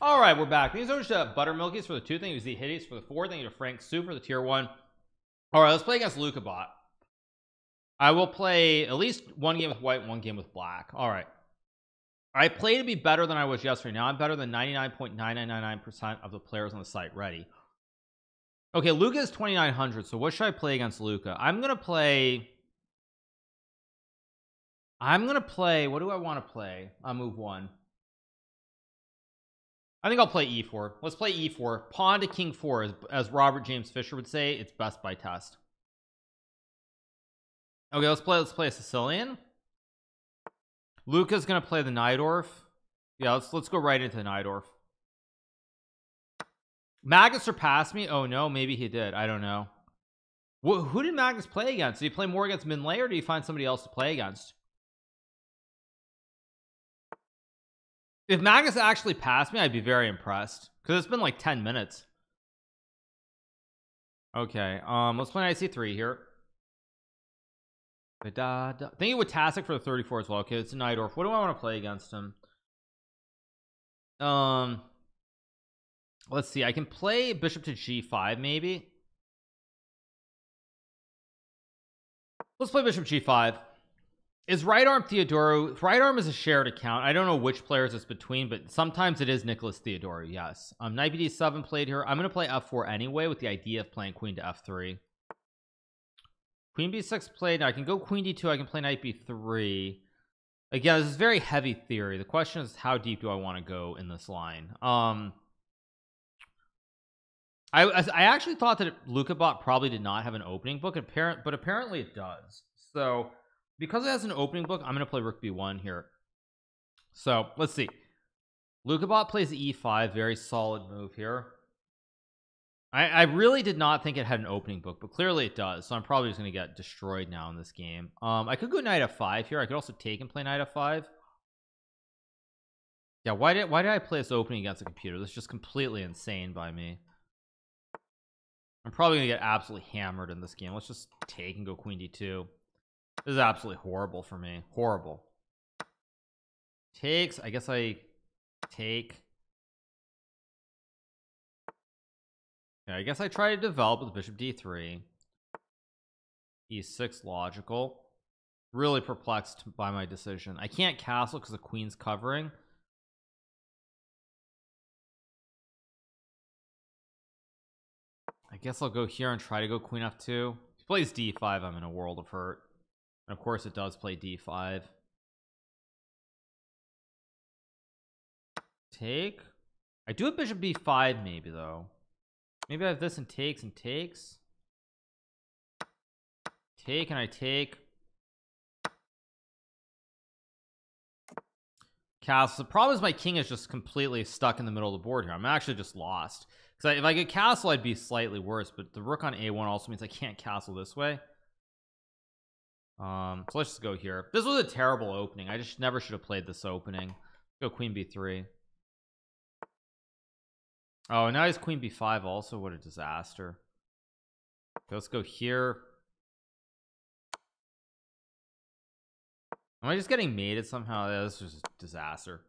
all right we're back. These are just uh, buttermilkies for the two things the hitties for the four thing to frank soup for the tier one. All right let's play against Luka bot. I will play at least one game with white one game with black. All right. I play to be better than I was yesterday. Now I'm better than 99.9999 percent of the players on the site. Ready? Okay Luka is 2900 so what should I play against Luka I'm gonna play I'm gonna play what do I want to play? I'll move one I think I'll play e4 let's play e4 pawn to king 4 as, as Robert James Fischer would say it's best by test. Okay let's play let's play a Sicilian. Luka's gonna play the Najdorf yeah let's let's go right into the Najdorf Magnus surpassed me? Oh no maybe he did. I don't know. Wh who did Magnus play against? Did he play more against Minlay or did he find somebody else to play against if Magnus actually passed me I'd be very impressed. Because it's been like 10 minutes. Okay um let's play knight c3 here. Da, da. thinking with Tastic for the 34 as well. Okay it's a Najdorf what do I want to play against him? Um let's see. I can play bishop to g5 maybe? Let's play bishop g5 is right arm Theodoro right arm is a shared account. I don't know which players it's between but sometimes it is Nicholas Theodorou yes. Um knight bd7 played here. I'm gonna play f4 anyway with the idea of playing queen to f3 queen b6 played I can go queen d2 I can play knight b3 again this is very heavy theory. The question is how deep do I want to go in this line? Um I I actually thought that Lukabot probably did not have an opening book apparent but apparently it does. So because it has an opening book I'm gonna play rook b1 here. So let's see. Lukabot plays e5 very solid move here. I, I really did not think it had an opening book but clearly it does so I'm probably just gonna get destroyed now in this game. Um I could go knight f5 here I could also take and play knight f5 yeah why did why did I play this opening against a computer? This is just completely insane by me. I'm probably gonna get absolutely hammered in this game. Let's just take and go queen d2 this is absolutely horrible for me. Horrible. Takes I guess I take yeah, I guess I try to develop with bishop d3 e6 logical. Really perplexed by my decision. I can't castle because the queen's covering. I guess I'll go here and try to go queen f2 if he plays d5 I'm in a world of hurt and of course it does play d5 take I do a bishop b5 maybe though. Maybe I have this and takes and takes. Take and I take. Castle the problem is my king is just completely stuck in the middle of the board here. I'm actually just lost. Because if I get castle I'd be slightly worse but the rook on a1 also means I can't castle this way um so let's just go here. This was a terrible opening. I just never should have played this opening. Go queen b3 oh now he's queen b5 also what a disaster. Okay, let's go here. Am I just getting mated somehow? Yeah, this was a disaster.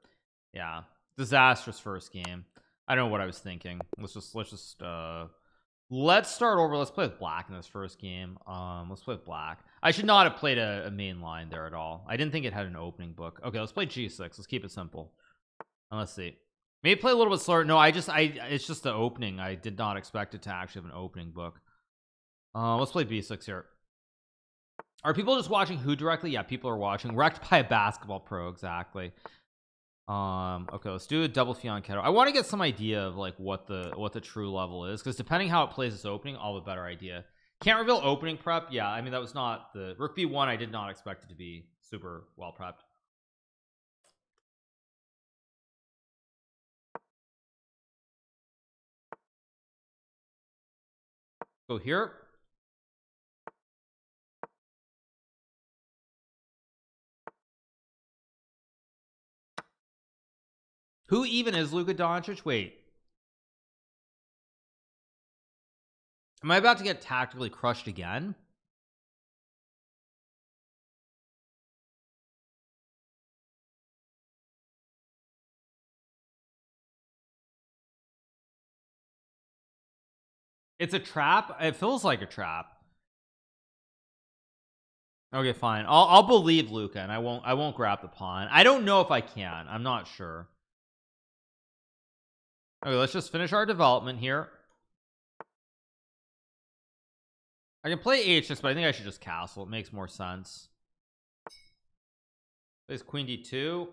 Yeah disastrous first game. I don't know what I was thinking. Let's just let's just uh let's start over. Let's play with black in this first game. Um let's play with black. I should not have played a, a, main line there at all. I didn't think it had an opening book. Okay let's play g6 let's keep it simple. And let's see. Maybe play a little bit slower. No I just I it's just the opening. I did not expect it to actually have an opening book. Uh let's play b6 here. Are people just watching who directly? Yeah people are watching. Wrecked by a basketball pro exactly um okay let's do a double fianchetto I want to get some idea of like what the what the true level is because depending how it plays this opening I'll have a better idea. Can't reveal opening prep. Yeah I mean that was not the rook b1 I did not expect it to be super well prepped. Go here Who even is Luka Doncic? Wait. Am I about to get tactically crushed again? It's a trap. It feels like a trap. Okay, fine. I'll I'll believe Luka and I won't I won't grab the pawn. I don't know if I can. I'm not sure okay let's just finish our development here. I can play h6 but I think I should just castle. It makes more sense. Plays queen d2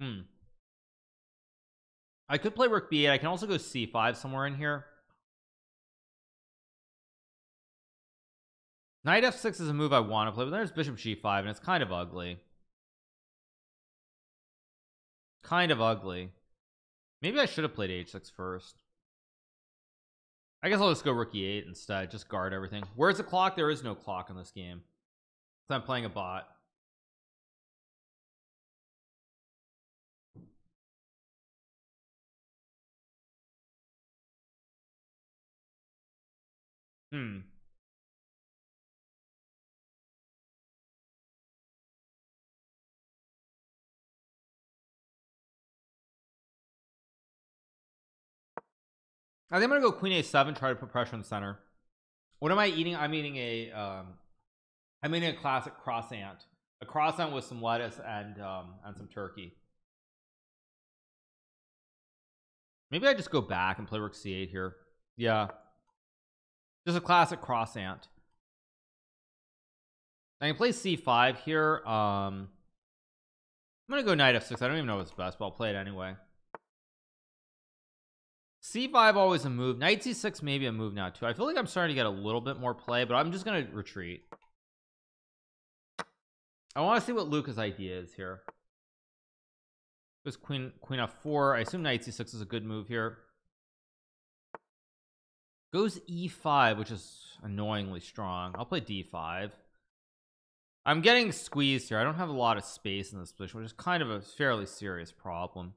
Hmm. I could play rook b8 I can also go c5 somewhere in here knight f6 is a move I want to play but there's bishop g5 and it's kind of ugly. Kind of ugly. Maybe I should have played h6 first. I guess I'll just go rook e8 instead just guard everything. Where's the clock? There is no clock in this game. I'm playing a bot. Hmm. I think I'm gonna go queen a7 try to put pressure on the center. What am I eating? I'm eating a um I'm eating a classic croissant. A croissant with some lettuce and um and some turkey. Maybe I just go back and play rook c8 here. Yeah. Just a classic croissant. I can play c5 here um I'm gonna go knight f6 I don't even know what's best but I'll play it anyway c5 always a move. Knight c6 maybe a move now too. I feel like I'm starting to get a little bit more play but I'm just gonna retreat. I want to see what Luka's idea is here. This queen queen f4 I assume knight c6 is a good move here. Goes e5 which is annoyingly strong. I'll play d5 I'm getting squeezed here. I don't have a lot of space in this position which is kind of a fairly serious problem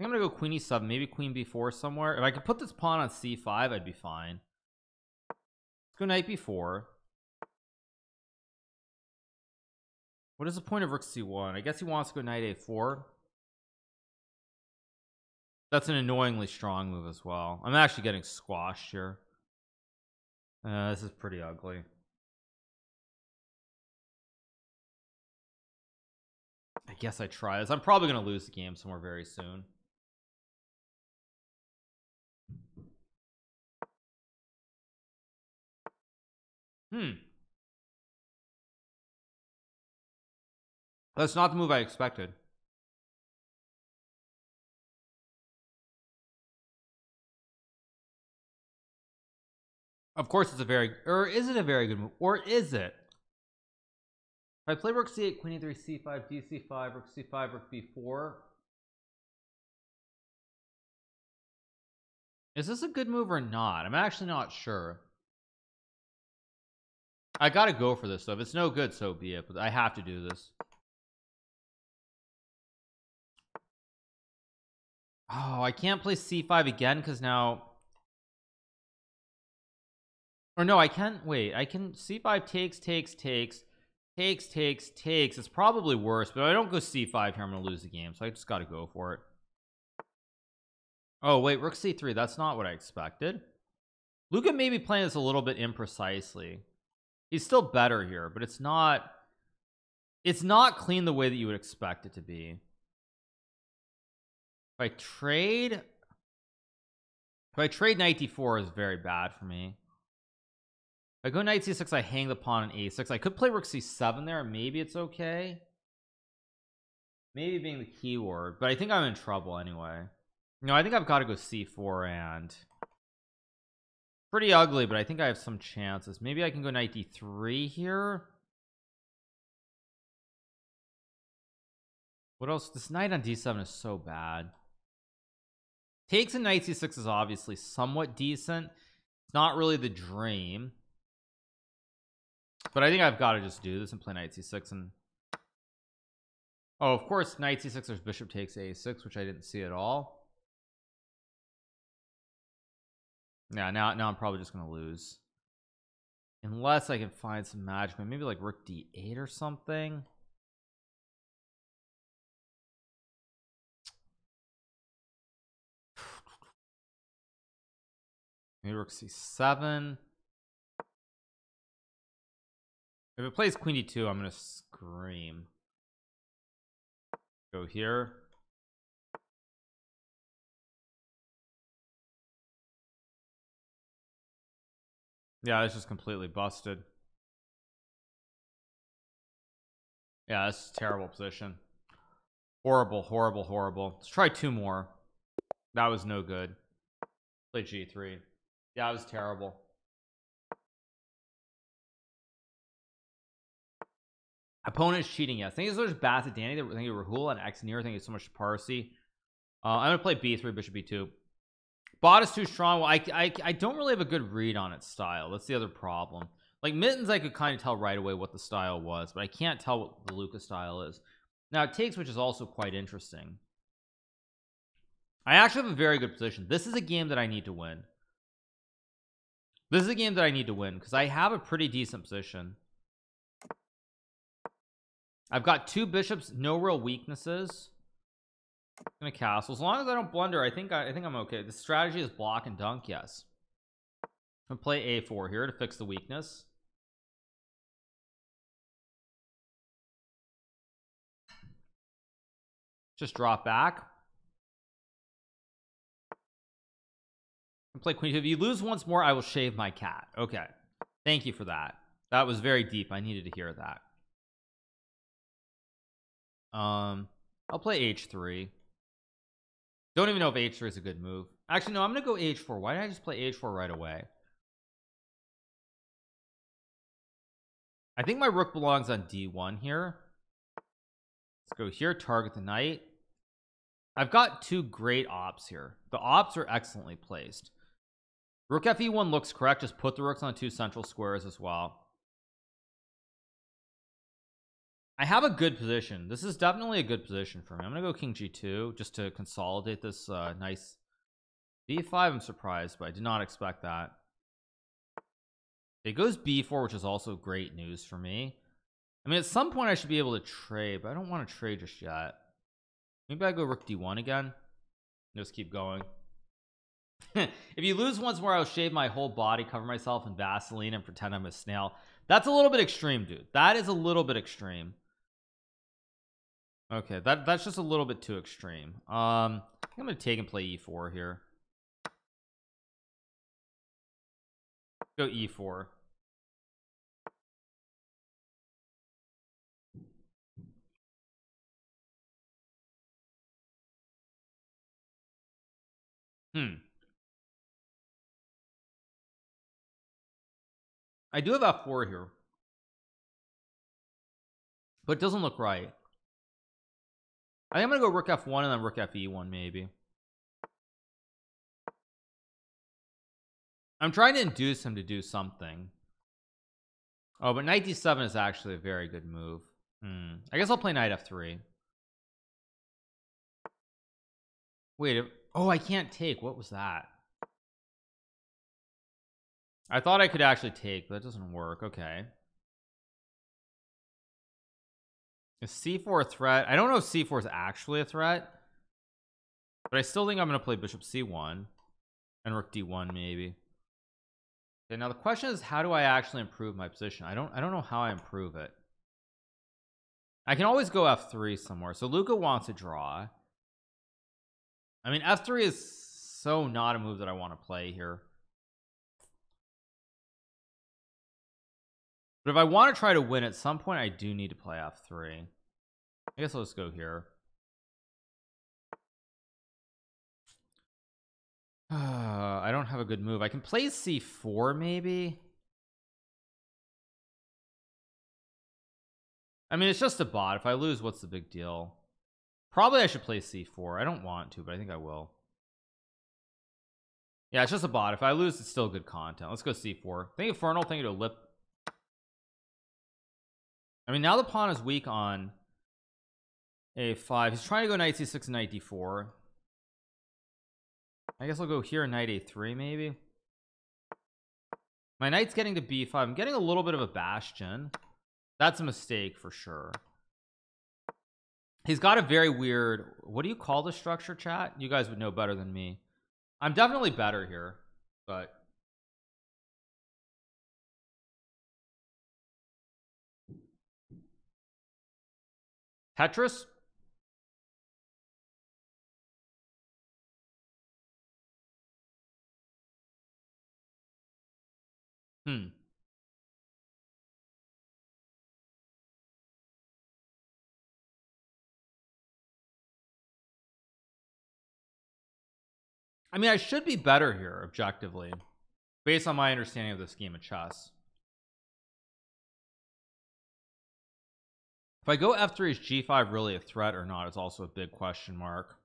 I'm gonna go queen e7 maybe queen b4 somewhere. If I could put this pawn on c5 I'd be fine. Let's go knight b4 what is the point of rook c1 I guess he wants to go knight a4 that's an annoyingly strong move as well. I'm actually getting squashed here. Uh, this is pretty ugly. I guess I try this. I'm probably gonna lose the game somewhere very soon Hmm. That's not the move I expected. Of course it's a very or is it a very good move? Or is it? If I play rook c8 queen e3 c5 dc5 rook c5 rook b4 is this a good move or not? I'm actually not sure I gotta go for this though. If it's no good so be it but I have to do this. Oh I can't play c5 again because now or no I can't wait I can c5 takes takes takes takes takes takes. It's probably worse but I don't go c5 here I'm gonna lose the game so I just got to go for it. Oh wait rook c3 that's not what I expected. Luka may be playing this a little bit imprecisely he's still better here but it's not it's not clean the way that you would expect it to be. If I trade if I trade knight d4 is very bad for me. If I go knight c6 I hang the pawn on a6 I could play rook c7 there. Maybe it's okay. Maybe being the keyword but I think I'm in trouble anyway. No I think I've got to go c4 and pretty ugly but I think I have some chances. Maybe I can go knight d3 here. What else? This knight on d7 is so bad. Takes a knight c6 is obviously somewhat decent. It's not really the dream. But I think I've got to just do this and play knight c6 and oh of course knight c6 there's bishop takes a6 which I didn't see at all Yeah, now now I'm probably just gonna lose. Unless I can find some magic, maybe like Rook D8 or something. Maybe Rook C7. If it plays Queen D2, I'm gonna scream. Go here. Yeah it's just completely busted. Yeah that's a terrible position. Horrible horrible horrible. Let's try two more. That was no good. Play g3 yeah it was terrible. Opponent's cheating yes think there's Bassett Danny that think Rahul and X near think it's so much Parsi. Uh, I'm gonna play b3 bishop b2 bot is too strong. Well I, I I don't really have a good read on its style. That's the other problem. Like mittens I could kind of tell right away what the style was but I can't tell what the Luka style is. Now it takes which is also quite interesting. I actually have a very good position. This is a game that I need to win. This is a game that I need to win because I have a pretty decent position. I've got two bishops no real weaknesses in a castle. As long as I don't blunder I think I, I think I'm okay. The strategy is block and dunk yes. I'm play a4 here to fix the weakness. Just drop back. And play queen if you lose once more I will shave my cat. Okay. Thank you for that. That was very deep. I needed to hear that. Um I'll play h3 don't even know if h3 is a good move. Actually no I'm gonna go h4 why did I just play h4 right away? I think my rook belongs on d1 here. Let's go here target the knight. I've got two great ops here. The ops are excellently placed. Rook fe1 looks correct. Just put the rooks on two central squares as well I have a good position. This is definitely a good position for me. I'm gonna go king g2 just to consolidate this uh, nice b5 I'm surprised but I did not expect that. It goes b4 which is also great news for me. I mean at some point I should be able to trade but I don't want to trade just yet. Maybe I go rook d1 again. Just keep going. If you lose once more I'll shave my whole body cover myself in Vaseline and pretend I'm a snail. That's a little bit extreme dude. That is a little bit extreme okay that that's just a little bit too extreme. Um I'm gonna take and play e4 here. Go e4 hmm. I do have f4 here. But it doesn't look right I think I'm gonna go rook f1 and then rook fe1 maybe. I'm trying to induce him to do something. Oh but knight d7 is actually a very good move. Hmm. I guess I'll play knight f3 wait oh I can't take. What was that? I thought I could actually take but that doesn't work. Okay Is c4 a threat? I don't know if c4 is actually a threat but I still think I'm gonna play bishop c1 and rook d1 maybe. Okay now the question is how do I actually improve my position? I don't I don't know how I improve it. I can always go f3 somewhere. So Luka wants a draw. I mean f3 is so not a move that I want to play here. But if I want to try to win at some point I do need to play f3 I guess let's go here. I don't have a good move. I can play c4 maybe? I mean it's just a bot. If I lose what's the big deal? Probably I should play c4 I don't want to but I think I will. Yeah it's just a bot. If I lose it's still good content. Let's go c4 think infernal think to lip. I mean now the pawn is weak on a5 he's trying to go knight c6 knight d4 I guess I'll go here knight a3 maybe. My knight's getting to b5 I'm getting a little bit of a bastion. That's a mistake for sure. He's got a very weird what do you call the structure chat? You guys would know better than me. I'm definitely better here but Tetris? Hmm. I mean, I should be better here, objectively, based on my understanding of this game of chess. If I go f3, is g5 really a threat or not? Is also a big question mark.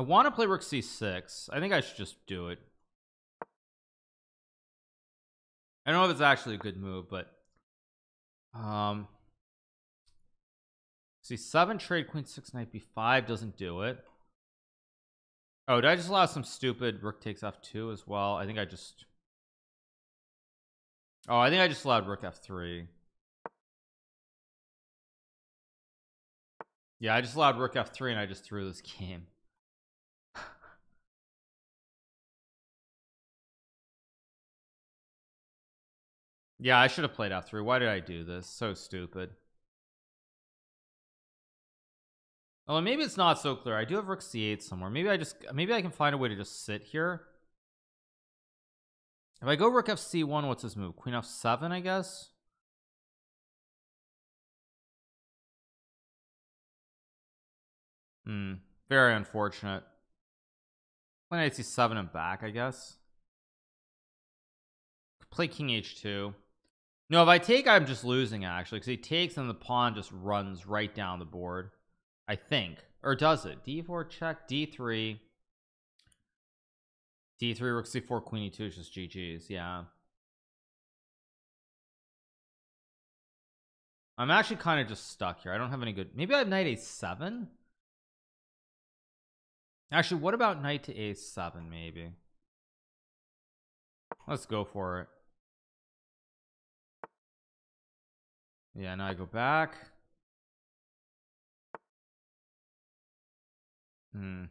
I want to play rook c6. I think I should just do it. I don't know if it's actually a good move, but um, see seven trade queen six knight b5 doesn't do it. Oh, did I just allow some stupid rook takes f2 as well? I think I just. Oh, I think I just allowed rook f3. Yeah, I just allowed rook f3 and I just threw this game. Yeah, I should have played out through. Why did I do this? So stupid. Oh, maybe it's not so clear. I do have rook c8 somewhere. Maybe I just maybe I can find a way to just sit here. If I go rook fc1, what's his move? Queen f7, I guess. Hmm. Very unfortunate. Queen c7 and back, I guess. Play king h2. No, if I take, I'm just losing actually, because he takes and the pawn just runs right down the board. I think, or does it? D4 check, D3, D3, Rook C4, Queen E2 is just GG's. Yeah. I'm actually kind of just stuck here. I don't have any good. Maybe I have Knight A7. Actually, what about Knight to A7? Maybe. Let's go for it. Yeah, now I go back. Hmm.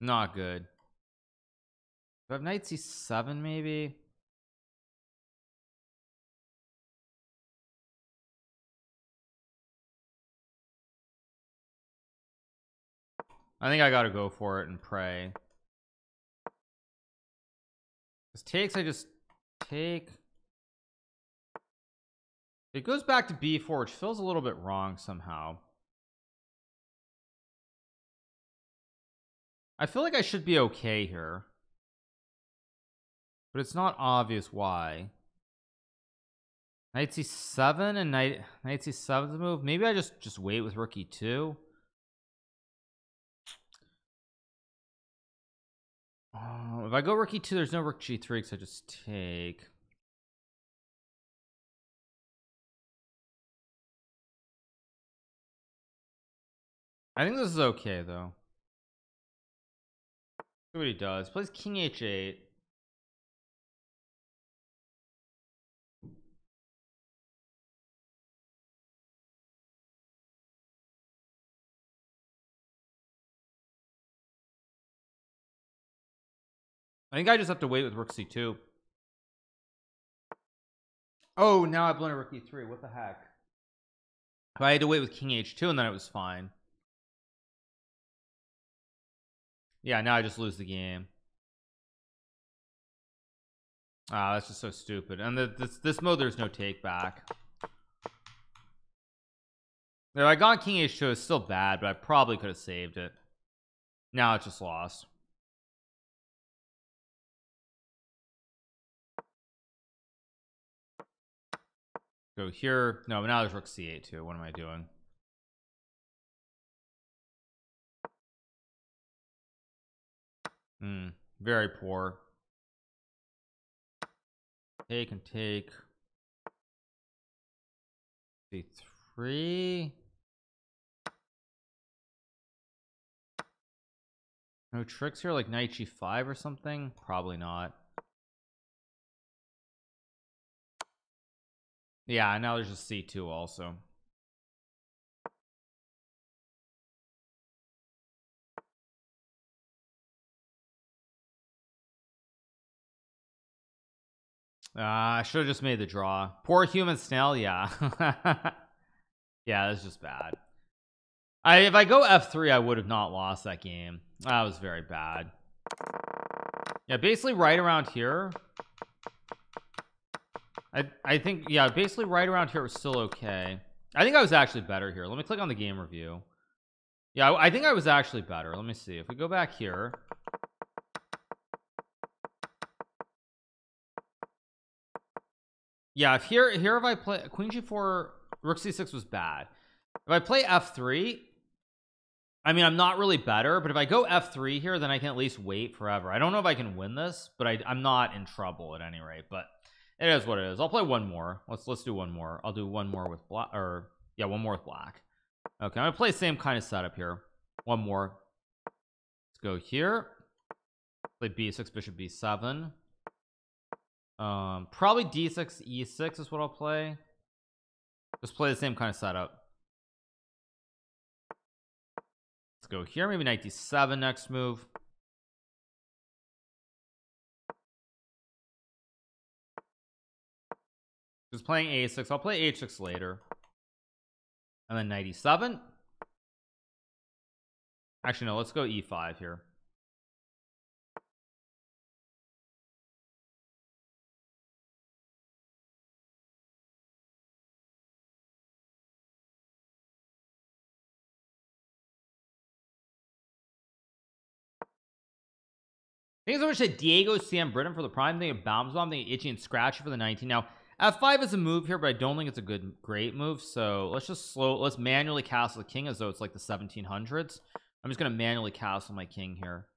Not good. Do I have knight c7 maybe? I think I gotta go for it and pray. This takes, I just take. It goes back to b4 which feels a little bit wrong somehow. I feel like I should be okay here. But it's not obvious why. Knight c7 and knight knight c7's move. Maybe I just just wait with rook e2 uh, if I go rook e2 there's no rook g3 because I just take I think this is okay though. See what he does. Plays King H8. I think I just have to wait with Rook C2. Oh, now I've a Rook E3. What the heck? But I had to wait with King H2 and then it was fine. Yeah, now I just lose the game. Ah, that's just so stupid. And the, this this mode, there's no take back. If I got King H2, it's still bad, but I probably could have saved it. Now it's just lost. Go here. No, now there's Rook C8 too. What am I doing? Mm, very poor. Take and take. See three. No tricks here, like knight g5 or something? Probably not. Yeah, and now there's a c2 also. Uh, I should have just made the draw. Poor human snail. Yeah. yeah, that's just bad. I if I go F3, I would have not lost that game. That was very bad. Yeah, basically right around here. I I think yeah, basically right around here was still okay. I think I was actually better here. Let me click on the game review. Yeah, I think I was actually better. Let me see. If we go back here. Yeah, if here here if I play Queen G4, Rook C6 was bad. If I play F3, I mean, I'm not really better, but if I go F3 here, then I can at least wait forever. I don't know if I can win this, but I, I'm not in trouble at any rate. But it is what it is. I'll play one more. Let's let's do one more. I'll do one more with black, or yeah, one more with black. Okay, I'm gonna play same kind of setup here. One more. Let's go here. Play B6, Bishop B7. Um, probably D6, E6 is what I'll play. Just play the same kind of setup. Let's go here. Maybe knight D7 next move. Just playing A6. I'll play H6 later. And then knight E7. Actually, no, let's go E5 here. Thanks so much to Diego CM Britain for the prime thing Bombs Bomb, thing Itchy and Scratchy for the 19. Now, F5 is a move here, but I don't think it's a good, great move. So let's just slow, let's manually castle the king as though it's like the 1700s. I'm just going to manually castle my king here.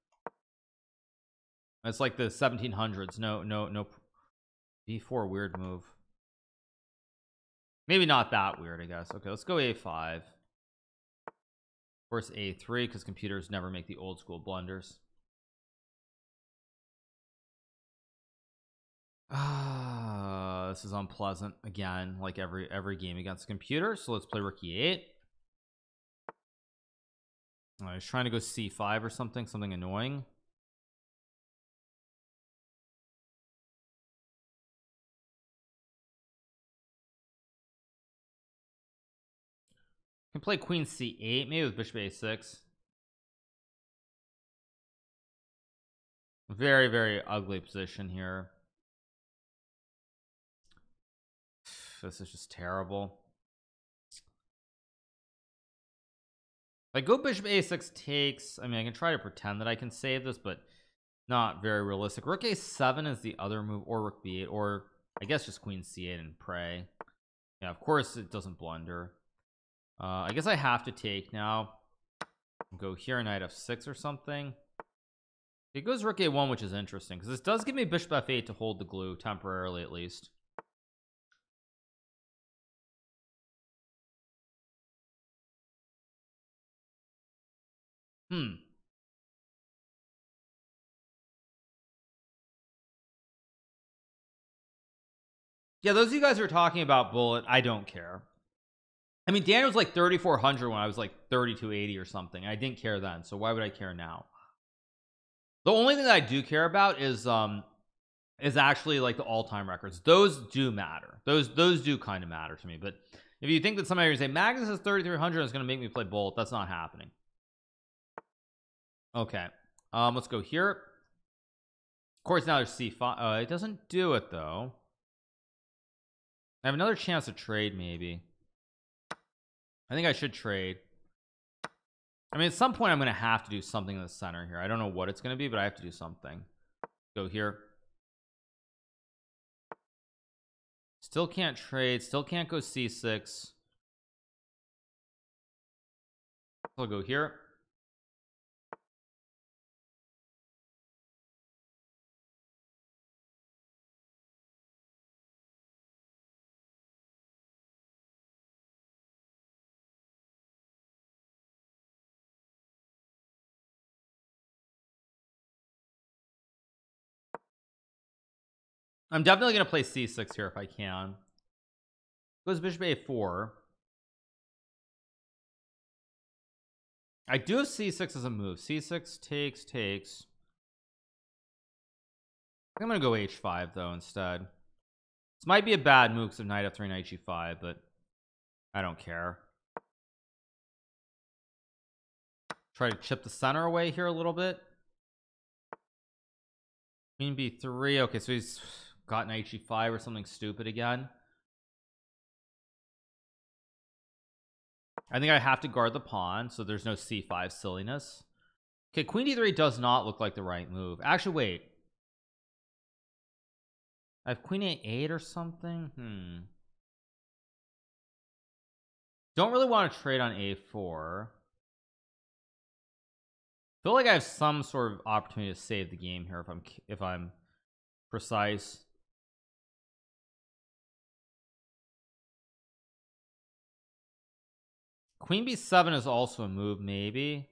It's like the 1700s. No, no, no. B4 weird move. Maybe not that weird, I guess. Okay, let's go A5. Of course, A3 because computers never make the old school blunders. Ah, this is unpleasant again, like every every game against the computer. So let's play rook e8. I was trying to go c5 or something, something annoying. Can play queen c8, maybe with bishop a6. Very, very ugly position here. This is just terrible. Like go bishop a6 takes I mean I can try to pretend that I can save this but not very realistic. Rook a7 is the other move or rook b8 or I guess just queen c8 and pray yeah of course it doesn't blunder. Uh, I guess I have to take now go here knight f6 or something. It goes rook a1 which is interesting because this does give me bishop f8 to hold the glue temporarily at least Hmm. Yeah, those of you guys who are talking about bullet, I don't care. I mean, Daniel was like 3,400 when I was like 3,280 or something. I didn't care then, so why would I care now? The only thing that I do care about is um is actually like the all-time records. Those do matter. Those those do kind of matter to me. But if you think that somebody would say Magnus is 3,300 is going to make me play bullet, that's not happening. Okay. Um, let's go here. Of course, now there's c5. Uh, it doesn't do it though. I have another chance to trade, maybe. I think I should trade. I mean, at some point, I'm going to have to do something in the center here. I don't know what it's going to be, but I have to do something. Go here. Still can't trade. Still can't go c6. I'll go here. I'm definitely to play c6 here if I can. Goes bishop a4. I do have c6 as a move. c6 takes, takes. I'm to go h5 though instead. This might be a bad move because of knight f3, knight g5, but I don't care. Try to chip the center away here a little bit. Queen b3. Okay, so he's got knight g5 or something stupid again. I think I have to guard the pawn so there's no c5 silliness. Okay queen d3 does not look like the right move. Actually wait. I have queen a8 or something? Hmm. Don't really want to trade on a4 feel like I have some sort of opportunity to save the game here if I'm if I'm precise Queen b7 is also a move maybe.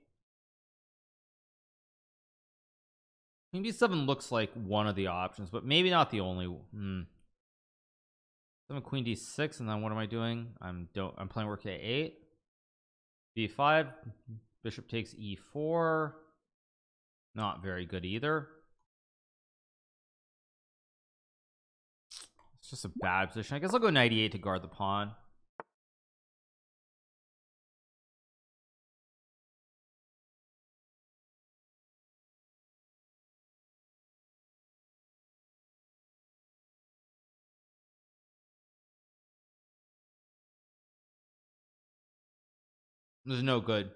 Queen b7 looks like one of the options but maybe not the only hmm. I'm queen d6 and then what am I doing? I'm don't I'm playing rook a8 b5 bishop takes e4 not very good either. It's just a bad position. I guess I'll go 98 to guard the pawn There's no good.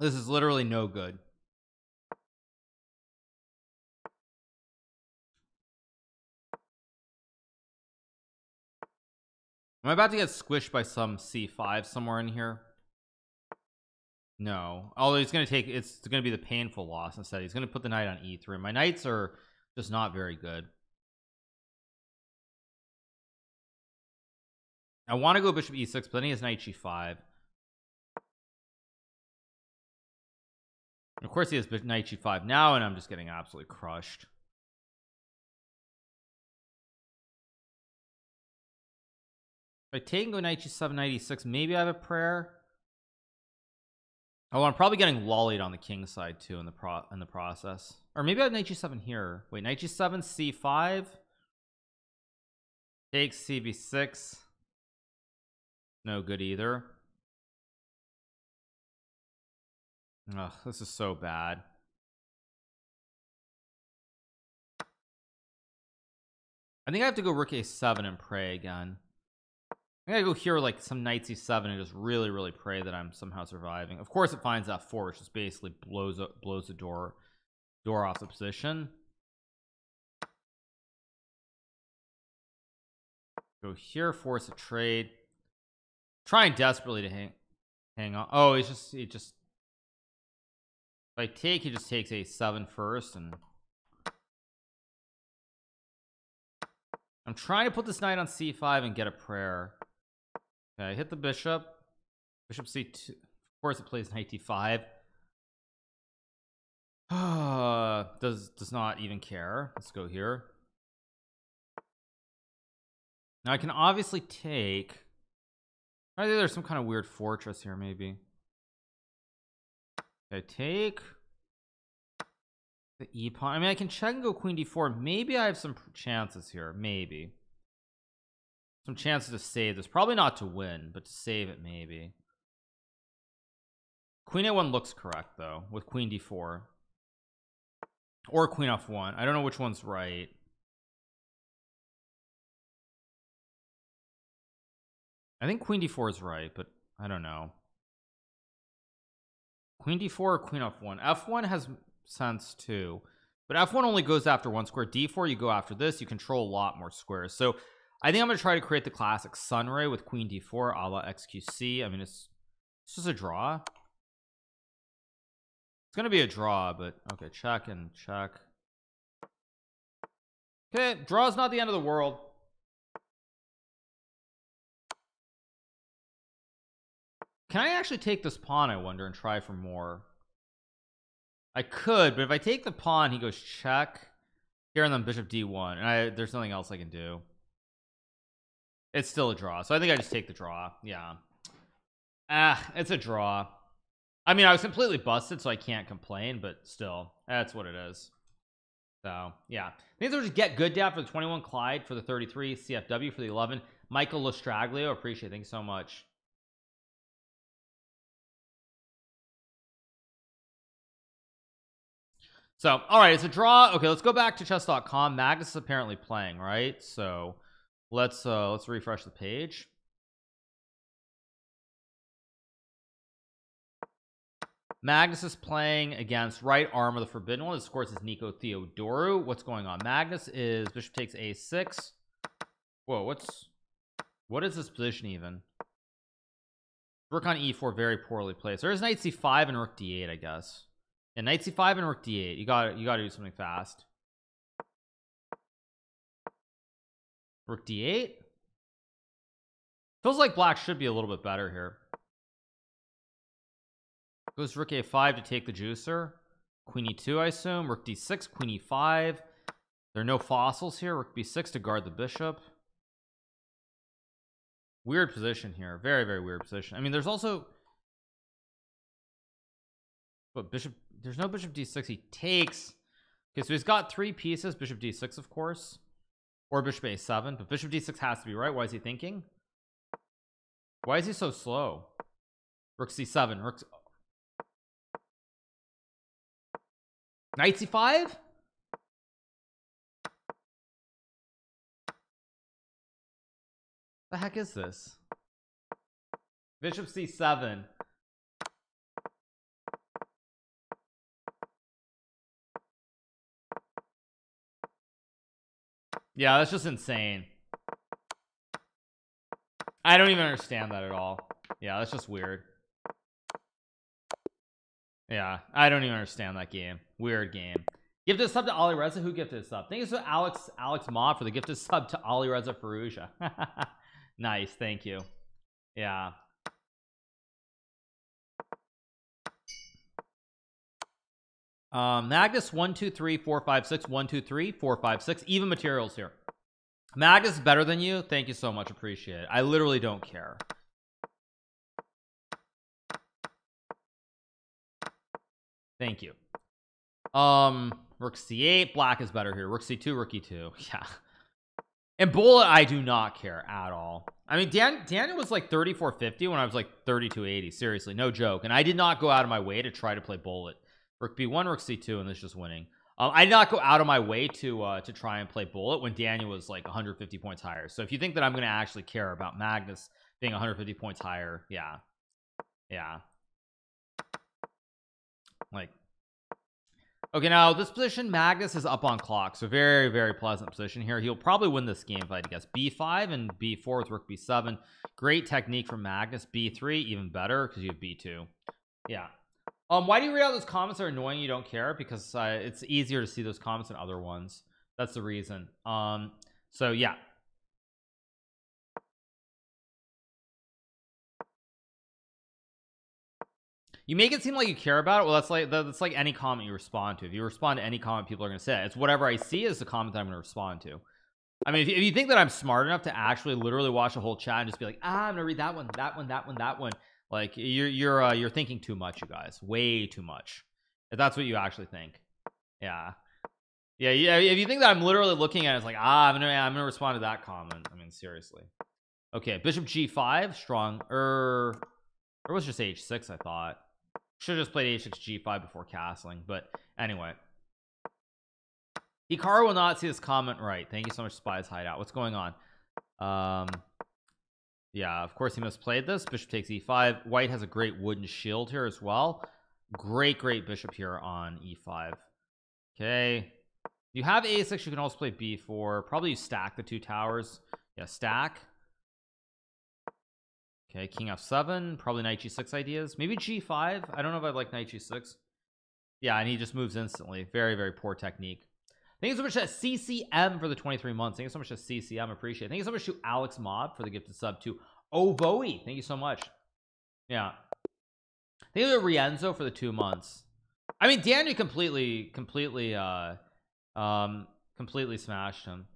This is literally no good. Am I about to get squished by some c5 somewhere in here? No, although he's going to take it's going to be the painful loss instead. He's going to put the knight on e3. My knights are just not very good. I want to go bishop e6, but then he has knight g5. of course, he has knight g5 now, and I'm just getting absolutely crushed. Take and go knight g7, knight e6, maybe I have a prayer. Oh, I'm probably getting lollied on the king side too in the pro in the process. Or maybe I have knight g7 here. Wait, knight g7, c5. Takes cb6. No good either. Ugh, this is so bad. I think I have to go rook a7 and pray again. I gotta go here like some knight c7 and just really really pray that I'm somehow surviving. Of course it finds that 4 which just basically blows up blows the door door off the position. Go here force a trade. Trying desperately to hang hang on. Oh he's just he just if I take he just takes a 7 first and I'm trying to put this knight on c5 and get a prayer Okay, hit the bishop. Bishop c2. Of course, it plays knight d5. does does not even care. Let's go here. Now I can obviously take. I think there's some kind of weird fortress here, maybe. Okay, take the e pawn. I mean, I can check and go queen d4. Maybe I have some chances here. Maybe some chances to save this. Probably not to win but to save it maybe. Queen a1 looks correct though with queen d4 or queen f1 I don't know which one's right. I think queen d4 is right but I don't know. Queen d4 or queen f1 f1 has sense too. But f1 only goes after one square. D4 you go after this. You control a lot more squares. So I think I'm gonna try to create the classic sunray with queen d4 a la xqc I mean it's it's just a draw. It's gonna be a draw but okay check and check. Okay draw is not the end of the world. Can I actually take this pawn I wonder and try for more? I could but if I take the pawn he goes check here and then bishop d1 and I there's nothing else I can do it's still a draw so I think I just take the draw yeah ah it's a draw I mean I was completely busted so I can't complain but still that's what it is so yeah things will just get good down for the 21 Clyde for the 33 CFW for the 11 Michael Lestraglio appreciate it. thank you so much So, all right, it's a draw. Okay, let's go back to chess.com. Magnus is apparently playing, right? So let's uh let's refresh the page. Magnus is playing against right arm of the forbidden one. This of course is Nico Theodorou. What's going on? Magnus is bishop takes a6. Whoa, what's what is this position even? Rook on e4 very poorly placed. There's knight c5 and rook d8, I guess. And knight c5 and rook d8. You got you got to do something fast. Rook d8. Feels like black should be a little bit better here. Goes rook a5 to take the juicer. Queen e2, I assume. Rook d6, queen e5. There are no fossils here. Rook b6 to guard the bishop. Weird position here. Very, very weird position. I mean, there's also... But bishop there's no bishop d6 he takes okay so he's got three pieces bishop d6 of course or bishop a7 but bishop d6 has to be right. Why is he thinking? Why is he so slow? Rook c7 rook knight c5 the heck is this? Bishop c7 yeah that's just insane. I don't even understand that at all. Yeah that's just weird. Yeah I don't even understand that game. Weird game. Gifted sub to Alireza? Who gifted sub? Thank you so Alex Alex Ma for the gifted sub to Alireza Firouzja nice thank you. Yeah um magnus one two three four five six. One two three four five six. Even materials here. Magnus better than you. Thank you so much. Appreciate it. I literally don't care. Thank you. Um rook c8 black is better here. Rook c2 rook e2 yeah. And bullet I do not care at all. I mean Dan Daniel was like 3450 when I was like 3280 seriously no joke. And I did not go out of my way to try to play bullet rook b1 rook c2 and this just winning. Um, I did not go out of my way to uh to try and play bullet when Daniel was like 150 points higher. So if you think that I'm gonna actually care about Magnus being 150 points higher yeah. Yeah. Like okay now this position Magnus is up on clock so very very pleasant position here. He'll probably win this game if I had to guess b5 and b4 with rook b7 great technique from Magnus. B3 even better because you have b2 yeah um why do you read out those comments that are annoying you don't care? Because uh, it's easier to see those comments than other ones. That's the reason. Um so yeah. You make it seem like you care about it. Well that's like that's like any comment you respond to. If you respond to any comment people are gonna say it's whatever I see is the comment that I'm gonna respond to. I mean if you, if you think that I'm smart enough to actually literally watch a whole chat and just be like ah I'm gonna read that one that one that one that one like you're you're uh, you're thinking too much you guys. Way too much. If that's what you actually think. Yeah. Yeah yeah if you think that I'm literally looking at it, it's like ah I'm gonna I'm gonna respond to that comment. I mean seriously. Okay bishop g5 strong er or was just h6 I thought. Should have just played h6 g5 before castling but anyway. Hikaru will not see this comment right. Thank you so much spies hideout. What's going on? Um yeah of course he misplayed this. Bishop takes e5 white has a great wooden shield here as well. Great great bishop here on e5 okay. You have a6 you can also play b4 probably stack the two towers. Yeah stack. Okay king f7 probably knight g6 ideas. Maybe g5 I don't know if I like knight g6 yeah and he just moves instantly. Very very poor technique Thank you so much to CCM for the 23 months. Thank you so much to CCM. Appreciate it. Thank you so much to Alex Mob for the gifted sub to Ovoe. Thank you so much. Yeah. Thank you to Rienzo for the two months. I mean, Daniel completely, completely, uh, um, completely smashed him.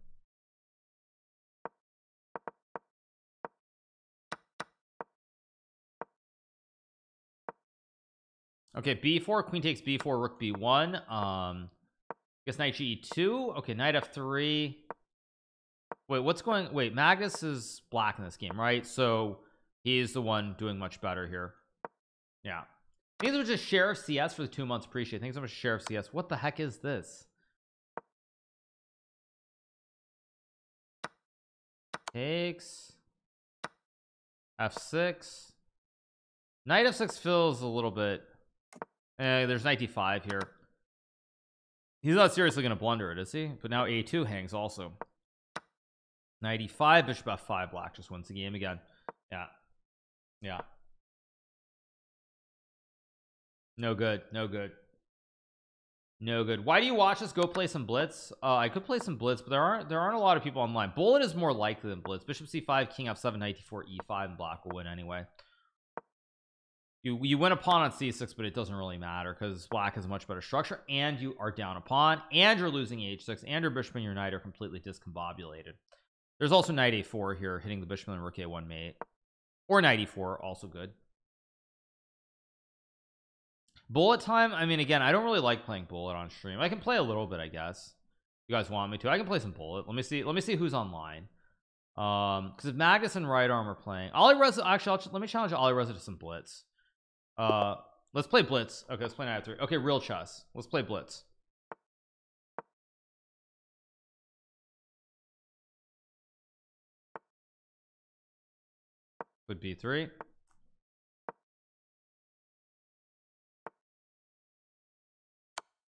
okay b4 queen takes b4 rook b1 um guess knight ge2 okay knight f3 wait what's going wait Magnus is black in this game right? So he's the one doing much better here. Yeah. These are just sheriff cs for the two months appreciate thanks so much sheriff cs what the heck is this? Takes. F6 knight f6 feels a little bit eh, there's knight d5 here he's not seriously gonna blunder it is he? But now a2 hangs also. 95 bishop f5 black just wins the game again. Yeah. Yeah. No good no good. No good. Why do you watch us go play some blitz? Uh, I could play some blitz but there aren't there aren't a lot of people online. Bullet is more likely than blitz. Bishop c5 king f7 knight d4 e5 and black will win anyway you you win a pawn on c6 but it doesn't really matter because black has a much better structure and you are down a pawn and you're losing h6 and your bishop and your knight are completely discombobulated. There's also knight a4 here hitting the bishop and rook a1 mate. Or knight e4 also good. Bullet time I mean again I don't really like playing bullet on stream. I can play a little bit I guess. You guys want me to? I can play some bullet. Let me see let me see who's online. Um because if Magnus and right arm are playing Alireza actually I'll, let me challenge Alireza to some blitz uh let's play blitz. Okay let's play knight three. Okay real chess. Let's play blitz. Would be three.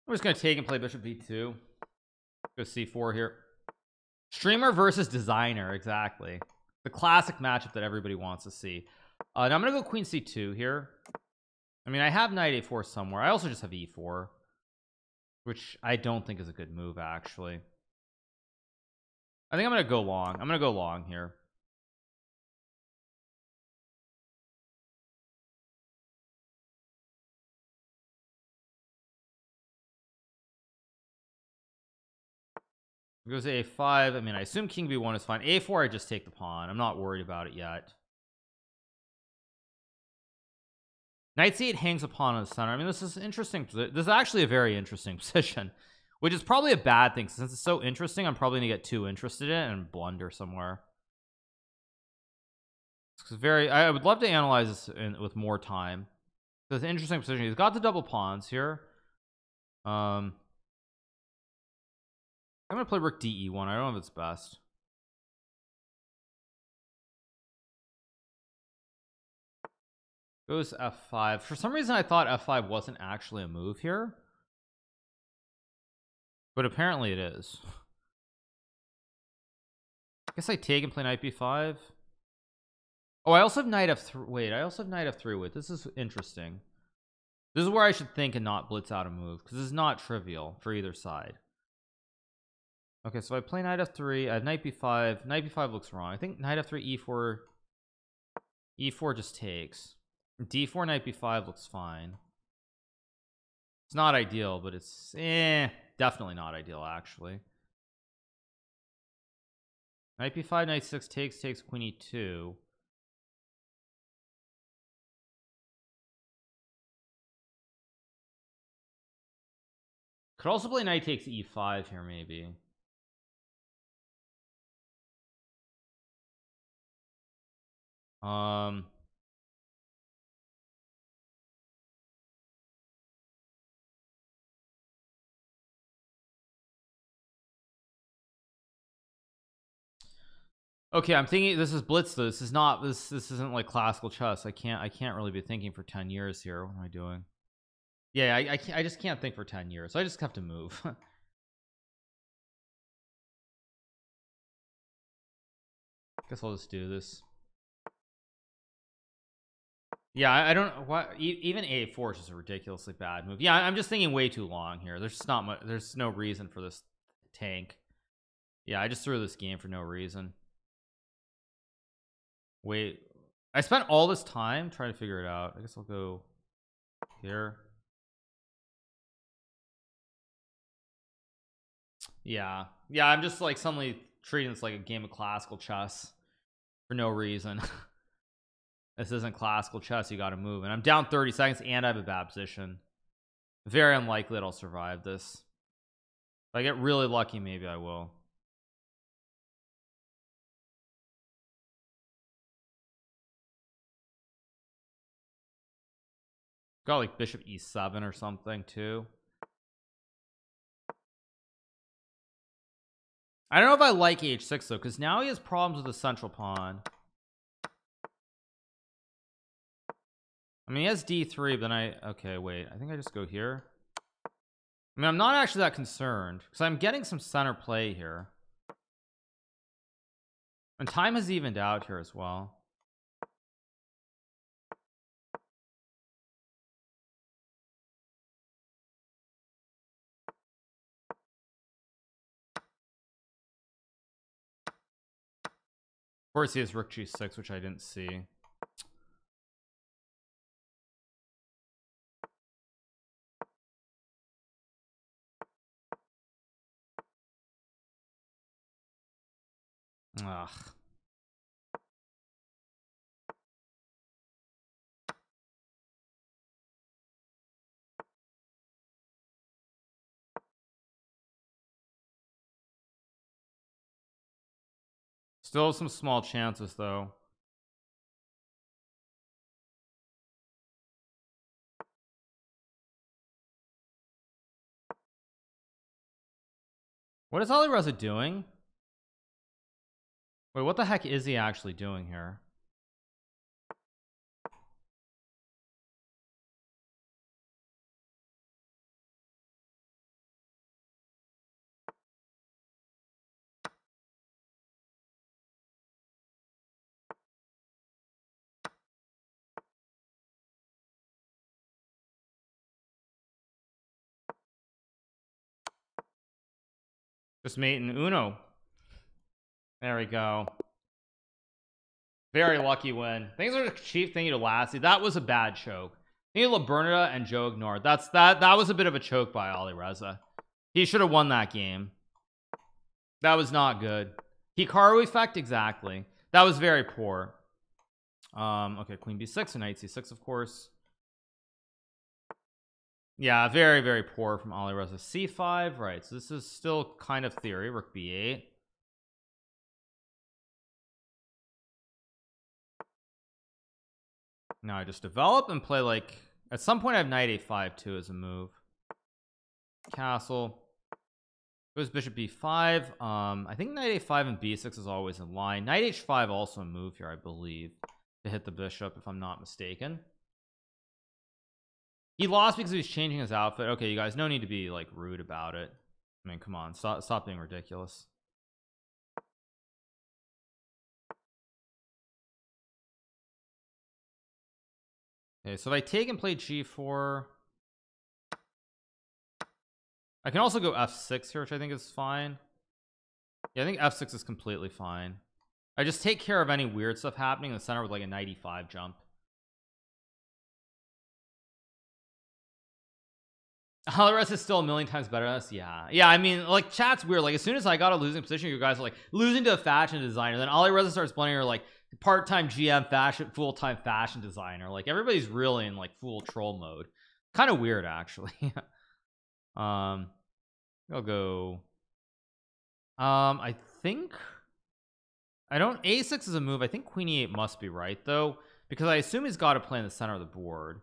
I'm just gonna take and play bishop b2. go c4 here. Streamer versus designer exactly. The classic matchup that everybody wants to see. Uh, now I'm gonna go queen c2 here I mean I have knight a4 somewhere. I also just have e4 which I don't think is a good move actually. I think I'm gonna go long. I'm gonna go long here. Goes to a5 I mean I assume king b1 is fine. A4 I just take the pawn. I'm not worried about it yet knight c8 hangs a pawn in the center I mean this is interesting. This is actually a very interesting position which is probably a bad thing. Since it's so interesting I'm probably gonna get too interested in it and blunder somewhere. It's very I would love to analyze this in, with more time. It's an interesting position. He's got the double pawns here. Um I'm gonna play rook de1 I don't know if it's best goes f5 for some reason I thought f5 wasn't actually a move here. But apparently it is. I guess I take and play knight b5 oh I also have knight f3 wait I also have knight f3 with. This is interesting. This is where I should think and not blitz out a move because it's not trivial for either side. Okay so I play knight f3 I have knight b5 knight b5 looks wrong. I think knight f3 e4 e4 just takes d4 knight b5 looks fine. It's not ideal but it's eh, definitely not ideal actually. Knight b5 knight 6 takes takes queen e2 could also play knight takes e5 here maybe. Um okay I'm thinking this is blitz though. This is not this this isn't like classical chess. I can't I can't really be thinking for 10 years here. What am I doing? Yeah I, I I just can't think for 10 years. So I just have to move. Guess I'll just do this. Yeah I, I don't what even a4 is just a ridiculously bad move. Yeah I'm just thinking way too long here. There's just not much there's no reason for this tank. Yeah I just threw this game for no reason wait I spent all this time trying to figure it out. I guess I'll go here. Yeah. Yeah I'm just like suddenly treating this like a game of classical chess for no reason. This isn't classical chess you got to move. And I'm down 30 seconds and I have a bad position. Very unlikely that I'll survive this. If I get really lucky maybe I will got like bishop e7 or something too. I don't know if I like h6 though because now he has problems with the central pawn. I mean he has d3 but then I okay wait I think I just go here. I mean I'm not actually that concerned because I'm getting some center play here. And time has evened out here as well course he has rook g6 which I didn't see Ugh. Still some small chances though What is Alireza doing? Wait, what the heck is he actually doing here? Just mate in Uno. There we go. Very lucky win. Things are cheap. Thank you to Lassie. That was a bad choke. Thank you Laberna and Joe ignored. That's that. That was a bit of a choke by Alireza. He should have won that game. That was not good. Hikaru effect exactly. That was very poor. Um. Okay. Queen b6 and knight c6, of course. Yeah, very, very poor from Alireza. C5, right. So this is still kind of theory. Rook B8. Now I just develop and play like at some point I have knight a5 too as a move. Castle goes bishop b5. Um, I think knight a5 and b6 is always in line. Knight h5 also a move here, I believe, to hit the bishop if I'm not mistaken. He lost because he was changing his outfit. Okay, you guys, no need to be like rude about it. I mean, come on, stop, stop being ridiculous. Okay, so if I take and play g4, I can also go f6 here, which I think is fine. Yeah, I think f6 is completely fine. I just take care of any weird stuff happening in the center with like a 95 jump. Alireza is still a million times better than us. Yeah. Yeah. I mean, like, chat's weird. Like, as soon as I got a losing position, you guys are like losing to a fashion designer. Then Alireza starts blending her like part-time GM fashion, full-time fashion designer. Like, everybody's really in like full troll mode. Kind of weird, actually. um, I'll go. Um, I think I don't. A6 is a move. I think Queen E8 must be right though, because I assume he's got to play in the center of the board.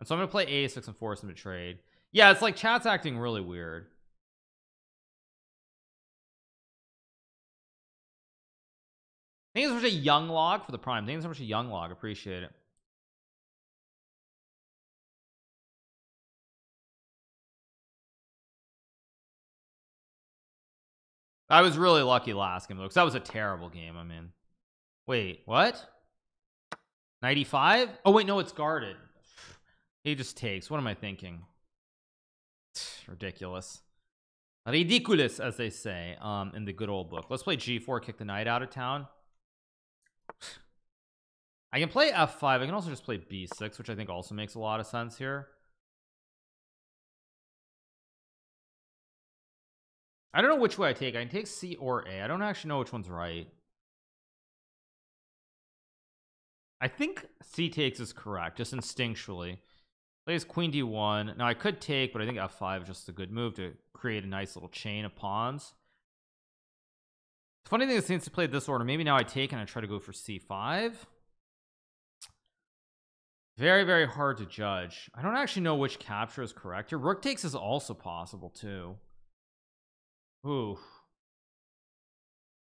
And so I'm gonna play A6 and force him to trade. Yeah, it's like chat's acting really weird. Thanks so much a young log for the prime. Thanks so much a young log. Appreciate it. I was really lucky last game though, because that was a terrible game. I mean, wait, what? 95? Oh wait, no, it's guarded. He just takes. What am I thinking? Ridiculous. Ridiculous as they say um in the good old book. Let's play g4 kick the knight out of town. I can play f5 I can also just play b6 which I think also makes a lot of sense here. I don't know which way I take. I can take C or A. I don't actually know which one's right. I think c takes is correct just instinctually plays queen d1 now I could take but I think f5 is just a good move to create a nice little chain of pawns. Funny thing is since he played this order maybe now I take and I try to go for c5 very very hard to judge. I don't actually know which capture is correct here. Rook takes is also possible too. Ooh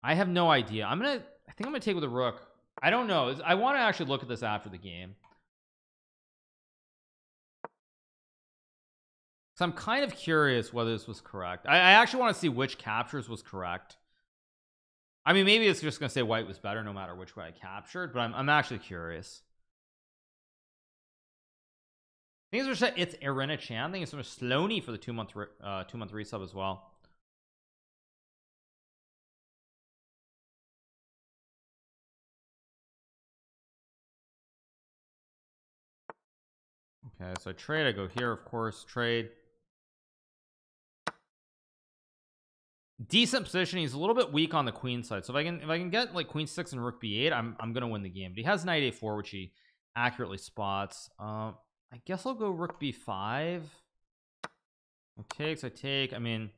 I have no idea. I'm gonna I think I'm gonna take with a rook. I don't know. I want to actually look at this after the game so I'm kind of curious whether this was correct I, I actually want to see which captures was correct I mean maybe it's just gonna say white was better no matter which way I captured but I'm, I'm actually curious Things are set. it's Irina Chan. I think it's sort of Sloaney for the two month uh two month resub as well. Okay, so trade, I go here, of course, trade. Decent position. He's a little bit weak on the queen side. So if I can if I can get like queen six and rook b8, I'm I'm gonna win the game. But he has knight a4, which he accurately spots. Um I guess I'll go rook b5 okay so I take I mean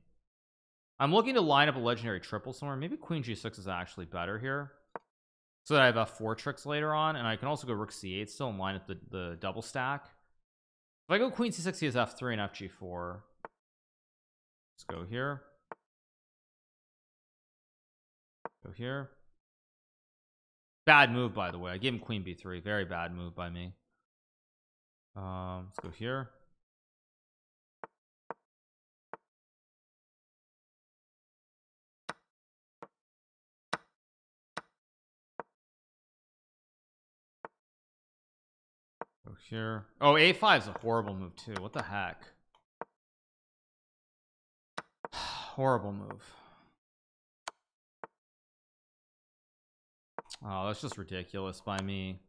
I'm looking to line up a legendary triple somewhere maybe queen g6 is actually better here so that I have f4 tricks later on and I can also go rook c8 still and line up the, the double stack if I go queen c6 he has f3 and fg4 let's go here go here bad move by the way I gave him queen b3 very bad move by me um, let's go here. Go here. Oh, a5 is a horrible move too. What the heck? horrible move. Oh, that's just ridiculous by me.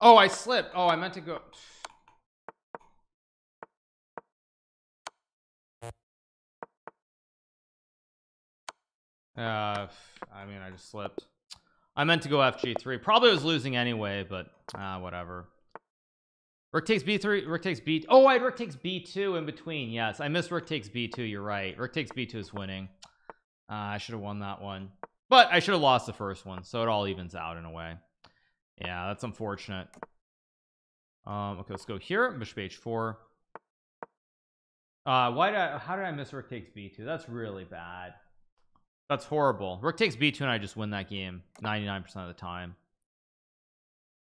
Oh, I slipped. Oh, I meant to go. Uh, I mean, I just slipped. I meant to go FG3. Probably was losing anyway, but uh, whatever. Rook takes B3. Rook takes B. Oh, I Rook takes B2 in between. Yes, I missed Rook takes B2. You're right. Rook takes B2 is winning. Uh, I should have won that one, but I should have lost the first one, so it all evens out in a way yeah that's unfortunate um okay let's go here bishop h4 uh why did I, how did I miss rook takes b2 that's really bad that's horrible rook takes b2 and I just win that game 99% of the time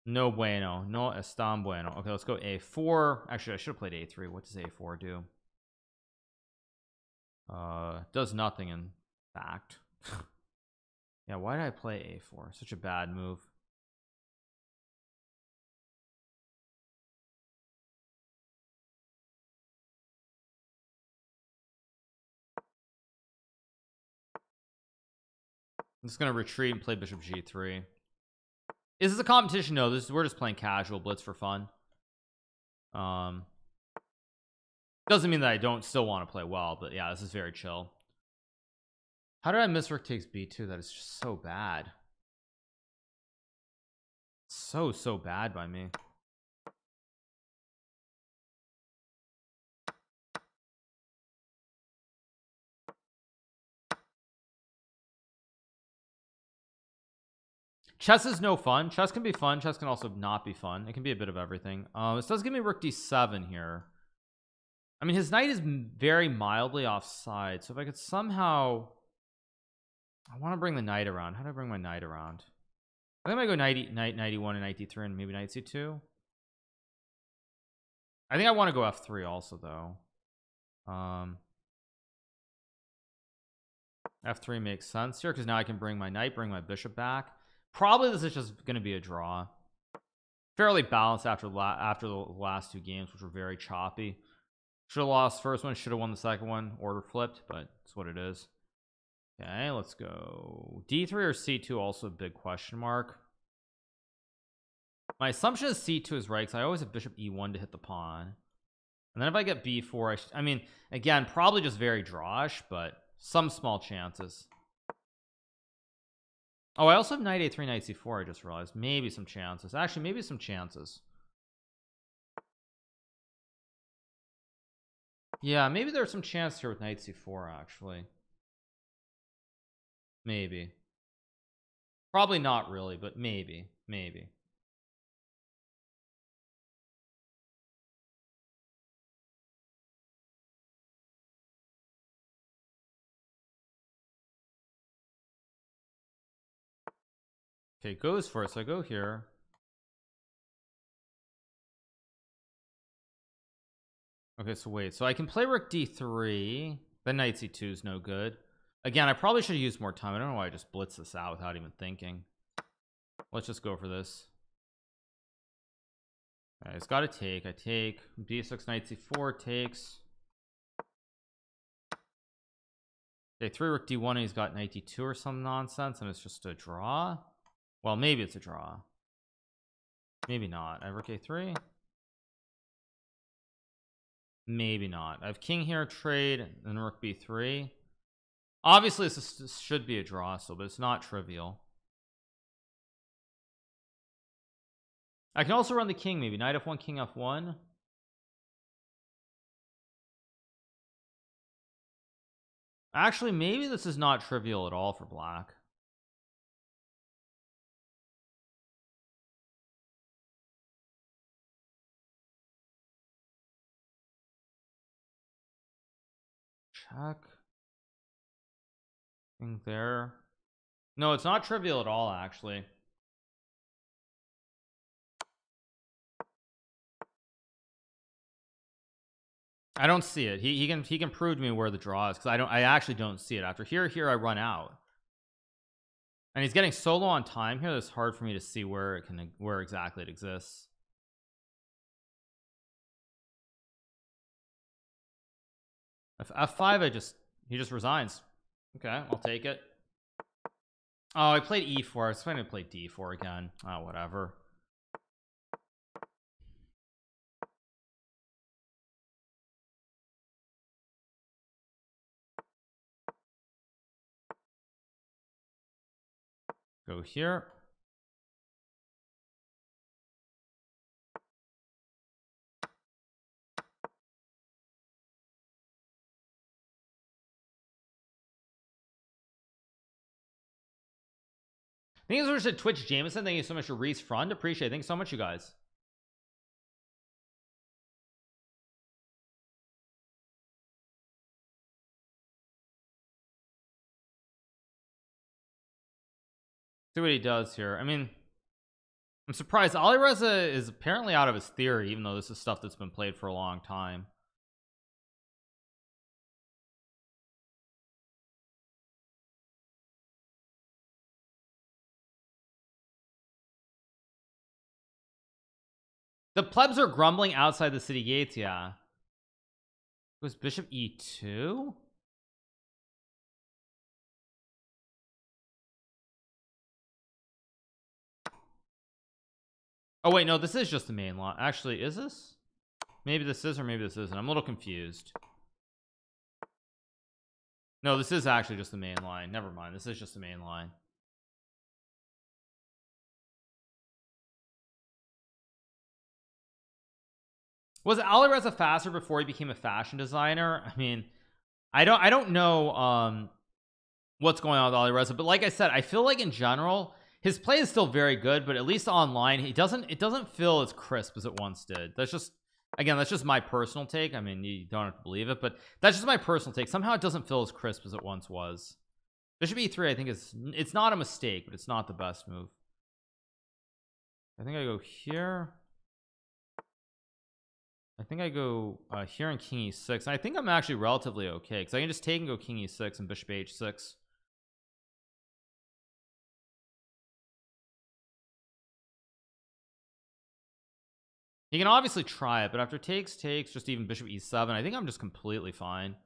no bueno no estan bueno. Okay let's go a4 actually I should have played a3 what does a4 do? Uh does nothing in fact. Yeah why did I play a4 such a bad move. I'm just gonna retreat and play bishop g3 is this a competition? No this is we're just playing casual blitz for fun. Um doesn't mean that I don't still want to play well but yeah this is very chill. How did I miss rook takes b2 that is just so bad. So so bad by me chess is no fun. Chess can be fun. Chess can also not be fun. It can be a bit of everything. Um this does give me rook d7 here. I mean his knight is very mildly offside so if I could somehow I want to bring the knight around. How do I bring my knight around? I think I go knight knight 91 and knight d3 and maybe knight c2 I think I want to go f3 also though. Um f3 makes sense here because now I can bring my knight bring my bishop back probably this is just going to be a draw. Fairly balanced after la after the last two games which were very choppy. Should have lost first one should have won the second one. Order flipped but it's what it is. Okay let's go. D3 or c2 also a big question mark. My assumption is c2 is right because I always have bishop e1 to hit the pawn. And then if I get b4 I, I mean again probably just very drawish but some small chances oh I also have knight a3 knight c4 I just realized. Maybe some chances. Actually maybe some chances. Yeah maybe there's some chance here with knight c4 actually. Maybe. Probably not really but maybe. Maybe Okay, goes for it. So I go here. Okay, so wait. So I can play rook d3. Then knight c2 is no good. Again, I probably should have used more time. I don't know why I just blitz this out without even thinking. Let's just go for this. Right, it's got to take. I take d6 knight c4 takes. Okay, three rook d1 he's got knight d2 or some nonsense and it's just a draw. Well, maybe it's a draw. Maybe not. I have rook a3. Maybe not. I have king here, trade, and rook b3. Obviously, this, is, this should be a draw still, but it's not trivial. I can also run the king, maybe. Knight f1, king f1. Actually, maybe this is not trivial at all for black. Check. Think there. No it's not trivial at all actually. I don't see it. He, he can he can prove to me where the draw is because I don't I actually don't see it. After here here I run out. And he's getting so low on time here that it's hard for me to see where it can where exactly it exists F5 I just he just resigns. Okay I'll take it. Oh I played e4 I was trying to play d4 again. Oh whatever. Go here Thank you so much to Twitch Jameson. Thank you so much to Reese Front. Appreciate it. Thanks so much, you guys. See what he does here. I mean, I'm surprised. Alireza is apparently out of his theory, even though this is stuff that's been played for a long time. The plebs are grumbling outside the city gates, yeah. Was bishop e2? Oh wait, no, this is just the main line. Actually, is this? Maybe this is or maybe this isn't. I'm a little confused. No, this is actually just the main line. Never mind. This is just the main line. Was Alireza faster before he became a fashion designer? I mean I don't I don't know um what's going on with Alireza but like I said I feel like in general his play is still very good but at least online he doesn't it doesn't feel as crisp as it once did. That's just again that's just my personal take. I mean you don't have to believe it but that's just my personal take. Somehow it doesn't feel as crisp as it once was. Bishop e3 I think is it's not a mistake but it's not the best move. I think I go here I think I go uh, here in king e6 I think I'm actually relatively okay because I can just take and go king e6 and bishop h6 he can obviously try it but after takes takes just even bishop e7 I think I'm just completely fine.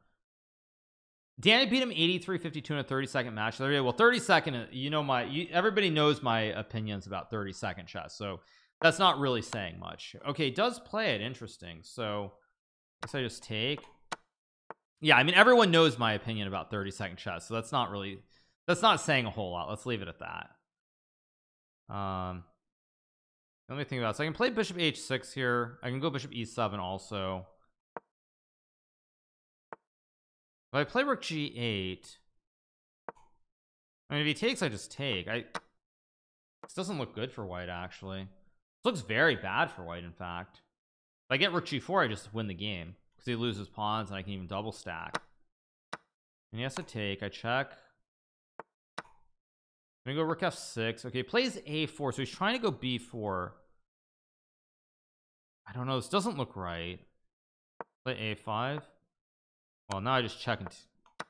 Danny beat him 83 52 in a 30 second match well 30 second you know my you, everybody knows my opinions about 30 second chess so that's not really saying much. Okay does play it interesting so I I just take. Yeah I mean everyone knows my opinion about 30 second chess so that's not really that's not saying a whole lot. Let's leave it at that. Um let me think about it. so I can play bishop h6 here. I can go bishop e7 also. If I play rook g8 I mean if he takes I just take. I this doesn't look good for white actually looks very bad for white in fact. If I get rook g4 I just win the game because he loses pawns and I can even double stack. And he has to take I check. I'm gonna go rook f6 okay plays a4 so he's trying to go b4 I don't know this doesn't look right. Play a5 well now I just check and I'm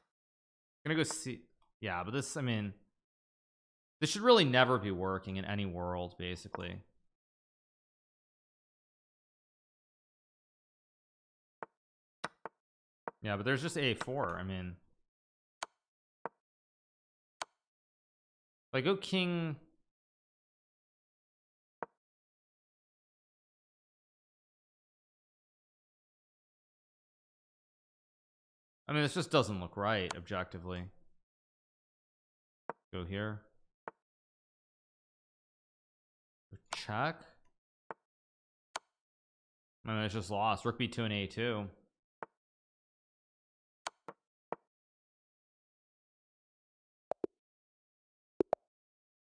gonna go see yeah but this I mean this should really never be working in any world basically yeah but there's just a4 I mean. Like go king I mean this just doesn't look right objectively. Go here. Check. I mean it's just lost. Rook b2 and a2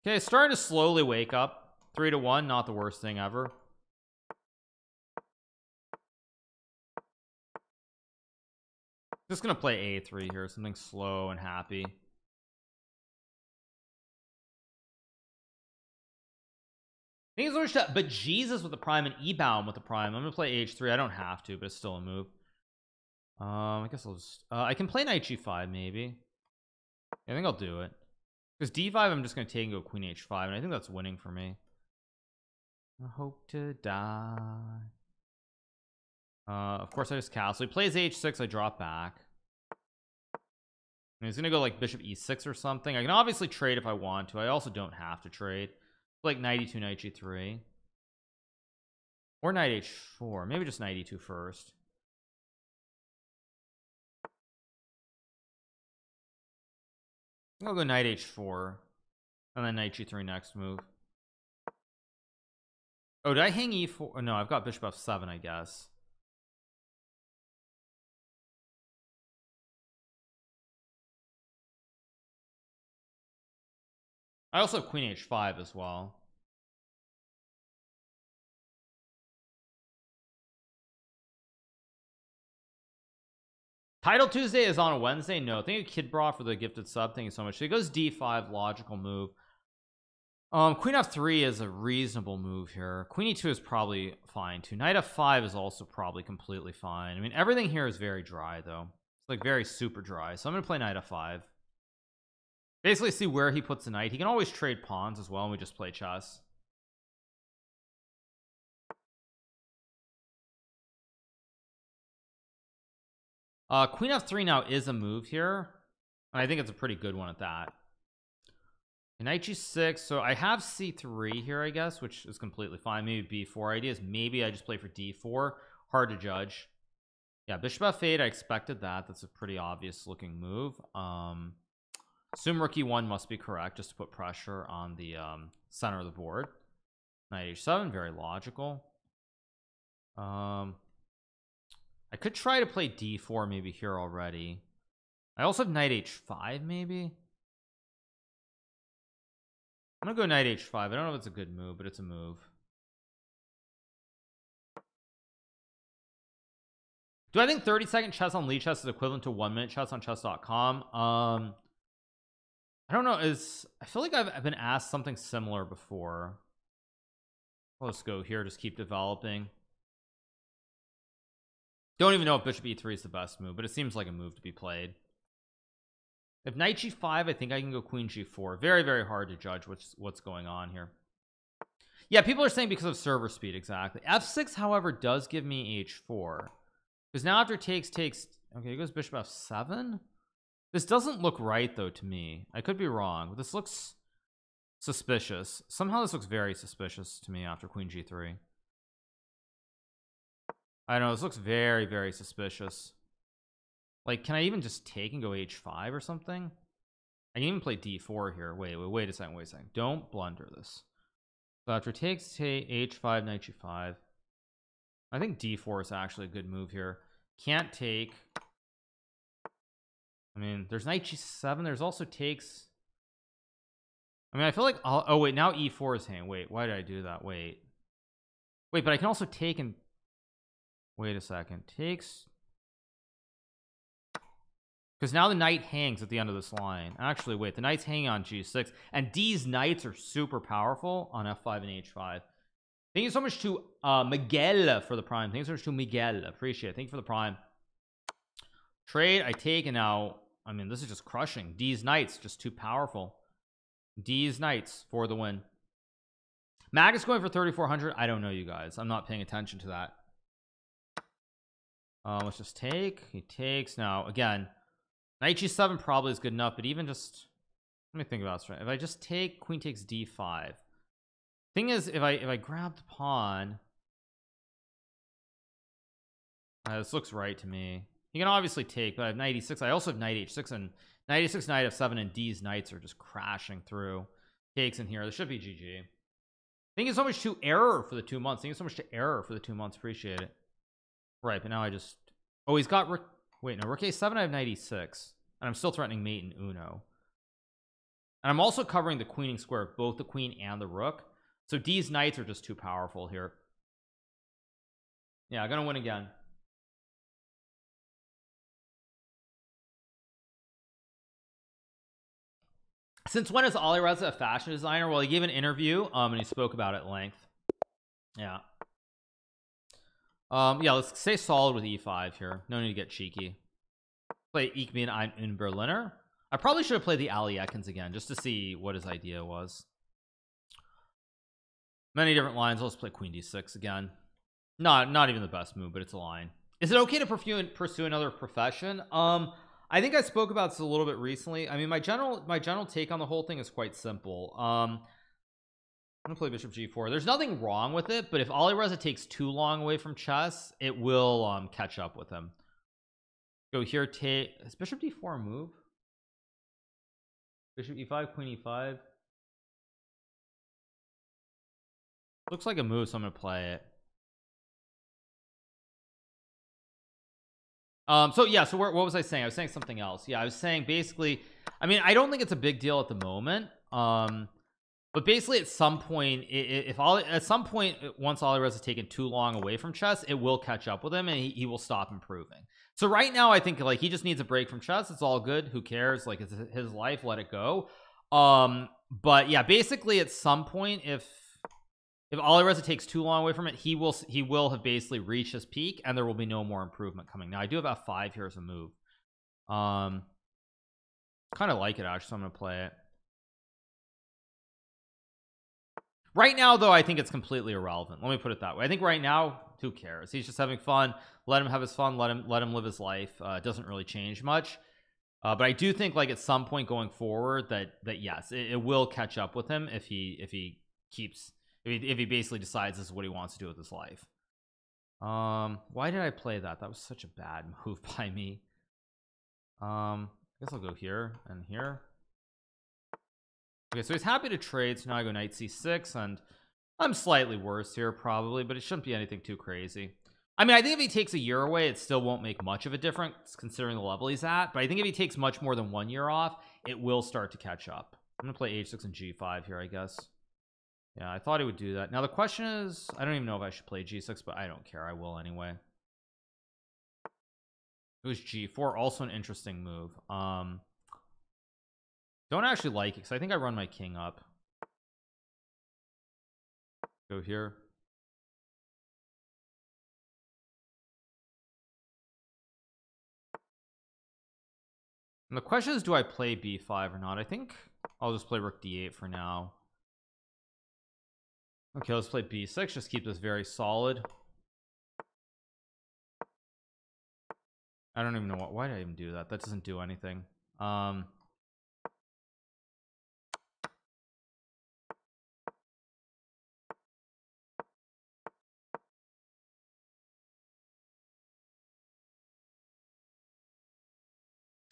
okay starting to slowly wake up three to one not the worst thing ever just gonna play a3 here something slow and happy Things are shut, but Jesus with the prime and E-bound with the prime. I'm gonna play H3. I don't have to, but it's still a move. Um, I guess I'll just. Uh, I can play Knight G5 maybe. I think I'll do it. Because D5 I'm just going to take and go Queen H5 and I think that's winning for me. I hope to die. Uh, of course I just castle. He plays H6 I drop back. And he's gonna go like bishop e6 or something. I can obviously trade if I want to. I also don't have to trade. Like knight e2 knight g3 or knight h4 maybe just knight e2 first I'll go knight h4 and then knight g3 next move. Oh did I hang e4 oh, no I've got bishop f7 I guess. I also have queen h5 as well Title Tuesday is on a Wednesday. No, thank you, Kid Bra, for the gifted sub. Thank you so much. He goes D5, logical move. Um, Queen F3 is a reasonable move here. Queen E2 is probably fine too. Knight F5 is also probably completely fine. I mean, everything here is very dry though. It's like very super dry. So I'm gonna play Knight F5. Basically, see where he puts the knight. He can always trade pawns as well, and we just play chess. Uh queen f3 now is a move here and I think it's a pretty good one at that. Knight g6 so I have c3 here I guess which is completely fine. Maybe b4 ideas. Maybe I just play for d4 hard to judge. Yeah bishop f8 I expected that. That's a pretty obvious looking move. Um assume rook e1 must be correct just to put pressure on the um, center of the board. Knight h7 very logical. Um I could try to play d4 maybe here already. I also have knight h5 maybe? I'm gonna go knight h5 I don't know if it's a good move but it's a move. Do I think 30 second chess on Lichess is equivalent to one minute chess on chess.com um I don't know. Is I feel like I've, I've been asked something similar before. Let's go here just keep developing don't even know if bishop e3 is the best move but it seems like a move to be played. If knight g5 I think I can go queen g4 very very hard to judge what's what's going on here. Yeah people are saying because of server speed exactly. F6 however does give me h4 because now after takes takes okay it goes bishop f7 this doesn't look right though to me. I could be wrong this looks suspicious. Somehow this looks very suspicious to me after queen g3 I don't know this looks very very suspicious. Like can I even just take and go h5 or something? I can even play d4 here. Wait wait wait a second wait a second. Don't blunder this. So after takes take h5 knight g5 I think d4 is actually a good move here. Can't take. I mean there's knight g7 there's also takes. I mean I feel like I'll, oh wait now e4 is hanging. Wait why did I do that? Wait. Wait but I can also take and wait a second. Takes because now the knight hangs at the end of this line. Actually wait the knight's hanging on g6 and D's knights are super powerful on f5 and h5 thank you so much to uh Miguel for the prime. Thanks so much to Miguel. Appreciate it. Thank you for the prime. Trade I take and now. I mean this is just crushing. D's knights just too powerful. D's knights for the win. Mag is going for 3400 I don't know you guys. I'm not paying attention to that uh, let's just take he takes now again knight g7 probably is good enough but even just let me think about this right? If I just take queen takes d5 thing is if I if I grab the pawn uh, this looks right to me. You can obviously take but I have knight e6 I also have knight h6 and knight e6 knight f7 and D's knights are just crashing through. Takes in here there should be GG thank you so much to error for the two months thank you so much to error for the two months appreciate it right but now I just oh he's got Rook wait no rook a7 I have knight e6 and I'm still threatening mate and Uno. And I'm also covering the queening square of both the queen and the rook so D's knights are just too powerful here. Yeah I'm gonna win again. Since when is Alireza a fashion designer? Well he gave an interview um and he spoke about it at length. Yeah um yeah let's stay solid with e5 here. No need to get cheeky. Play Ich bin ein Berliner. I probably should have played the Alekhine's again just to see what his idea was. Many different lines. Let's play queen d6 again. Not not even the best move but it's a line. Is it okay to pursue pursue another profession? Um I think I spoke about this a little bit recently. I mean my general my general take on the whole thing is quite simple. Um I'm gonna play bishop g4 there's nothing wrong with it but if Alireza takes too long away from chess it will um catch up with him. Go here take is bishop d4 move? Bishop e5 queen e5 looks like a move so I'm gonna play it. Um so yeah so where, what was I saying? I was saying something else. Yeah I was saying basically I mean I don't think it's a big deal at the moment. Um but basically at some point if all at some point once Alireza has taken too long away from chess it will catch up with him and he, he, will stop improving. So right now I think like he just needs a break from chess. It's all good. Who cares? Like it's his life. Let it go. Um but yeah basically at some point if if Alireza takes too long away from it he will he will have basically reached his peak and there will be no more improvement coming. Now I do have f5 here as a move. Um kind of like it actually so I'm gonna play it right now though I think it's completely irrelevant. Let me put it that way. I think right now who cares? He's just having fun. Let him have his fun. Let him let him live his life. Uh, doesn't really change much. Uh, but I do think like at some point going forward that that yes it, it will catch up with him if he if he keeps if he, if he basically decides this is what he wants to do with his life. Um why did I play that? That was such a bad move by me. Um I guess I'll go here and here okay so he's happy to trade so now I go knight c6 and I'm slightly worse here probably but it shouldn't be anything too crazy. I mean I think if he takes a year away it still won't make much of a difference considering the level he's at but I think if he takes much more than one year off it will start to catch up. I'm gonna play h6 and g5 here I guess. Yeah I thought he would do that. Now the question is I don't even know if I should play g6 but I don't care I will anyway. It was g4 also an interesting move. Um don't actually like it because I think I run my king up. Go here. And the question is do I play b5 or not? I think I'll just play rook d8 for now. Okay let's play b6 just keep this very solid. I don't even know what why did I even do that? That doesn't do anything. Um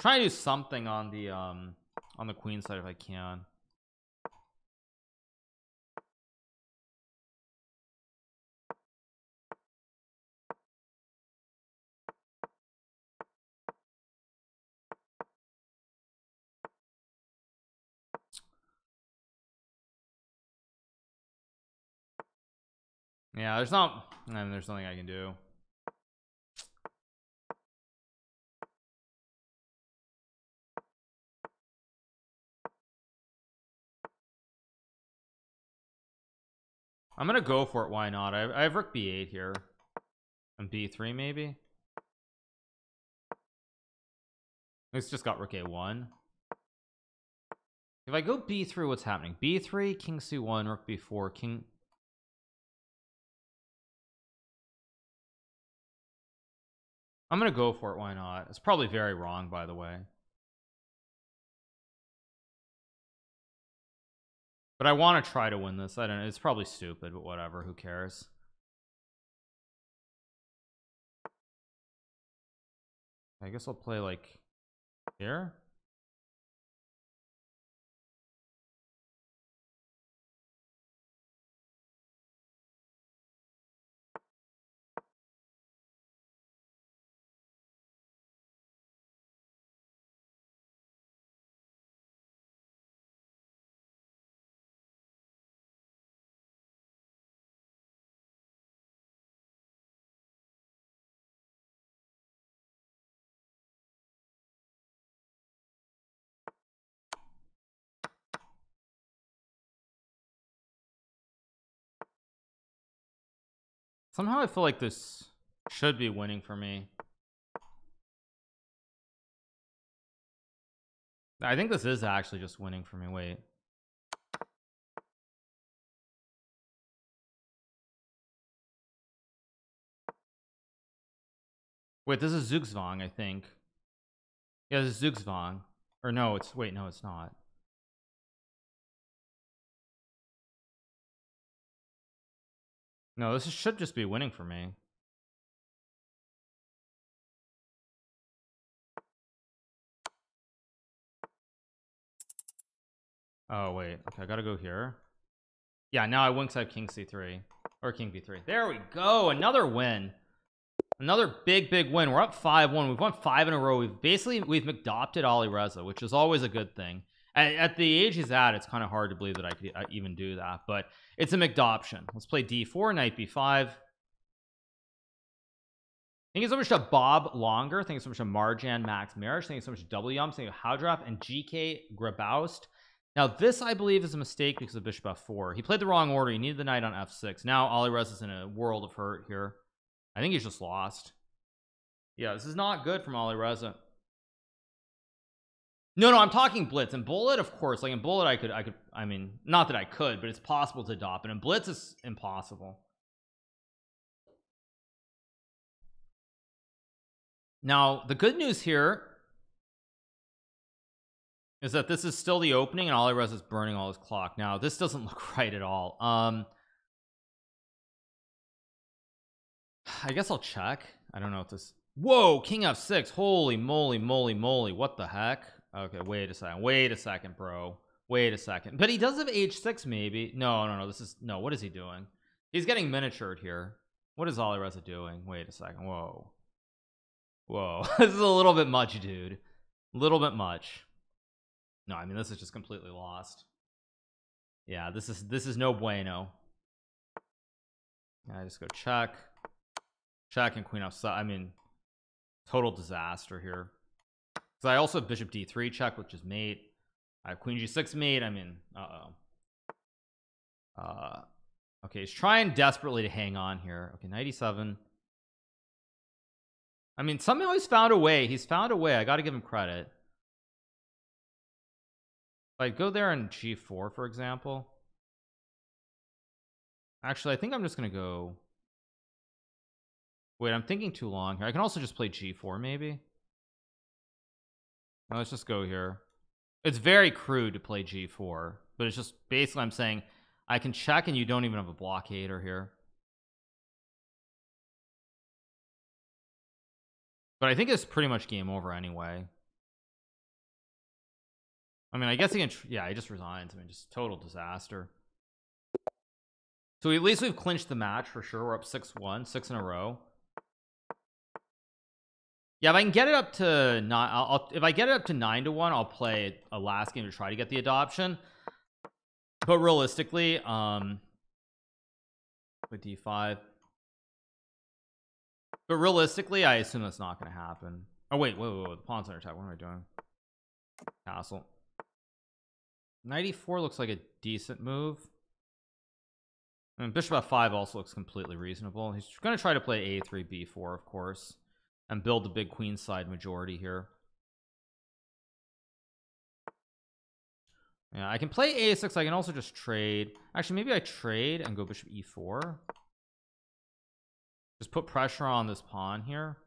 try to do something on the um on the queen side if I can Yeah, there's not, and there's nothing I can do. I'm gonna go for it why not? I have, I have rook b8 here. And b3 maybe? It's just got rook a1 if I go b3 what's happening? b3 king c1 rook b4 king I'm gonna go for it why not? It's probably very wrong by the way but I want to try to win this. I don't know it's probably stupid but whatever who cares? I guess I'll play like here Somehow I feel like this should be winning for me. I think this is actually just winning for me. Wait. Wait, this is Zugzwang, I think. Yeah, this is Zugzwang. Or no, it's wait, no, it's not. No, this should just be winning for me. Oh wait, okay, I gotta go here. Yeah, now I win because I have king c3 or king b3. There we go, another win. Another big, big win. We're up 5-1. We've won five in a row. We've basically we've adopted Alireza, which is always a good thing. At, at the age he's at, it's kind of hard to believe that I could uh, even do that, but it's a McDoption. Let's play d4, knight b5. Thank you so much to Bob Longer. Thank you so much to Marjan Max Marriage. Thank you so much to W Thank you to Howdraft and GK Graboust. Now, this I believe is a mistake because of bishop f4. He played the wrong order. He needed the knight on f6. Now Alireza is in a world of hurt here. I think he's just lost. Yeah, this is not good from Alireza. No, no, I'm talking blitz and bullet, of course. Like in bullet, I could, I could, I mean, not that I could, but it's possible to adopt. And in blitz, is impossible. Now, the good news here is that this is still the opening, and Alireza is burning all his clock. Now, this doesn't look right at all. Um, I guess I'll check. I don't know if this. Whoa, King F6. Holy moly, moly, moly. What the heck? Okay, wait a second. Wait a second, bro. Wait a second. But he does have h6 maybe. No, no, no. This is no. What is he doing? He's getting miniatured here. What is Reza doing? Wait a second. Whoa. Whoa. this is a little bit much, dude. A little bit much. No, I mean this is just completely lost. Yeah, this is this is no bueno. I just go check. Check and queen f I mean total disaster here. I also have bishop d3 check, which is mate. I have queen g6 mate. I mean, uh oh. Uh, okay, he's trying desperately to hang on here. Okay, 97. I mean, somehow he's found a way. He's found a way. I got to give him credit. If I go there in g4, for example. Actually, I think I'm just gonna go. Wait, I'm thinking too long here. I can also just play g4, maybe let's just go here. It's very crude to play g4 but it's just basically I'm saying I can check and you don't even have a blockader here. But I think it's pretty much game over anyway. I mean I guess he can yeah he just resigns. I mean just total disaster. So at least we've clinched the match for sure. We're up 6-1 six in a row yeah, if I can get it up to nine, I'll, I'll, if I get it up to nine to one, I'll play a last game to try to get the adoption. But realistically, um, with d5 but realistically I assume that's not going to happen. Oh wait wait, wait, wait. the pawn's under attack. What am I doing? Castle. g4 looks like a decent move. And bishop f5 also looks completely reasonable. He's going to try to play a3 b4 of course and build the big queen side majority here. Yeah I can play a6 I can also just trade. Actually maybe I trade and go bishop e4 just put pressure on this pawn here.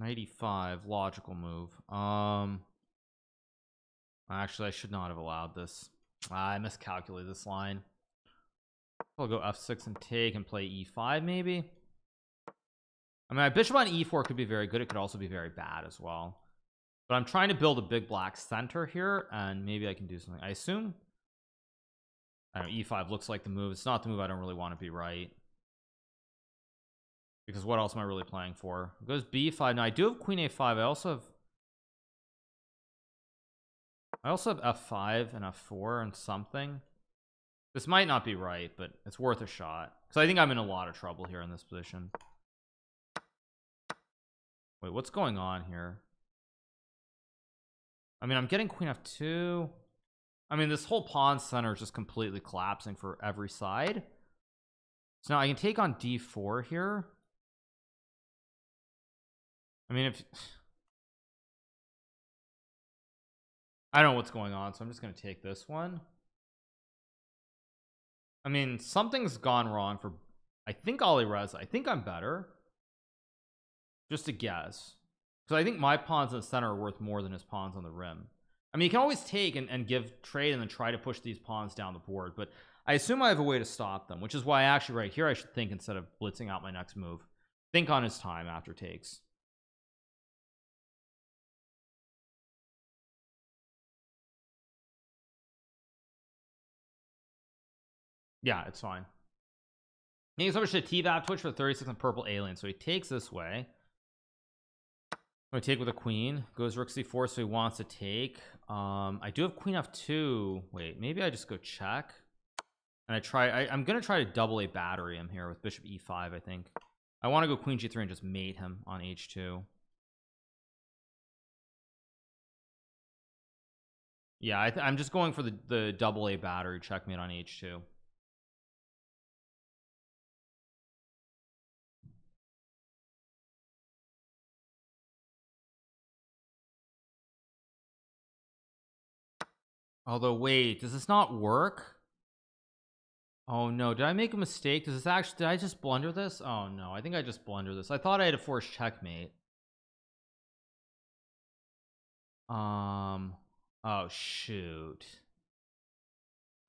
g5 logical move. Um actually I should not have allowed this. Ah, I miscalculated this line. I'll go f6 and take and play e5 maybe I mean my bishop on e4 could be very good. It could also be very bad as well. But I'm trying to build a big black center here and maybe I can do something. I assume I know e5 looks like the move. It's not the move I don't really want to be right? Because what else am I really playing for? It goes b5 now I do have queen a5 I also have I also have f5 and f4 and something. This might not be right but it's worth a shot. Because I think I'm in a lot of trouble here in this position wait what's going on here? I mean I'm getting queen f2 I mean this whole pawn center is just completely collapsing for every side. So now I can take on d4 here. I mean if I don't know what's going on so I'm just going to take this one. I mean something's gone wrong for I think Alireza I think I'm better just a guess. Because I think my pawns in the center are worth more than his pawns on the rim. I mean you can always take and, and give trade and then try to push these pawns down the board but I assume I have a way to stop them which is why actually right here I should think instead of blitzing out my next move think on his time after takes. Yeah it's fine. He's much to TVAP Twitch for 36 on purple alien so he takes this way I take with a queen goes rook c4 so he wants to take. Um I do have queen f2 wait maybe I just go check. And I try I, I'm gonna try to double a battery him here with bishop e5 I think. I want to go queen g3 and just mate him on h2 yeah I am just going for the the double a battery checkmate on h2 although wait does this not work? Oh no did I make a mistake? Does this actually did I just blunder this? Oh no I think I just blunder this. I thought I had a forced checkmate. Um oh shoot.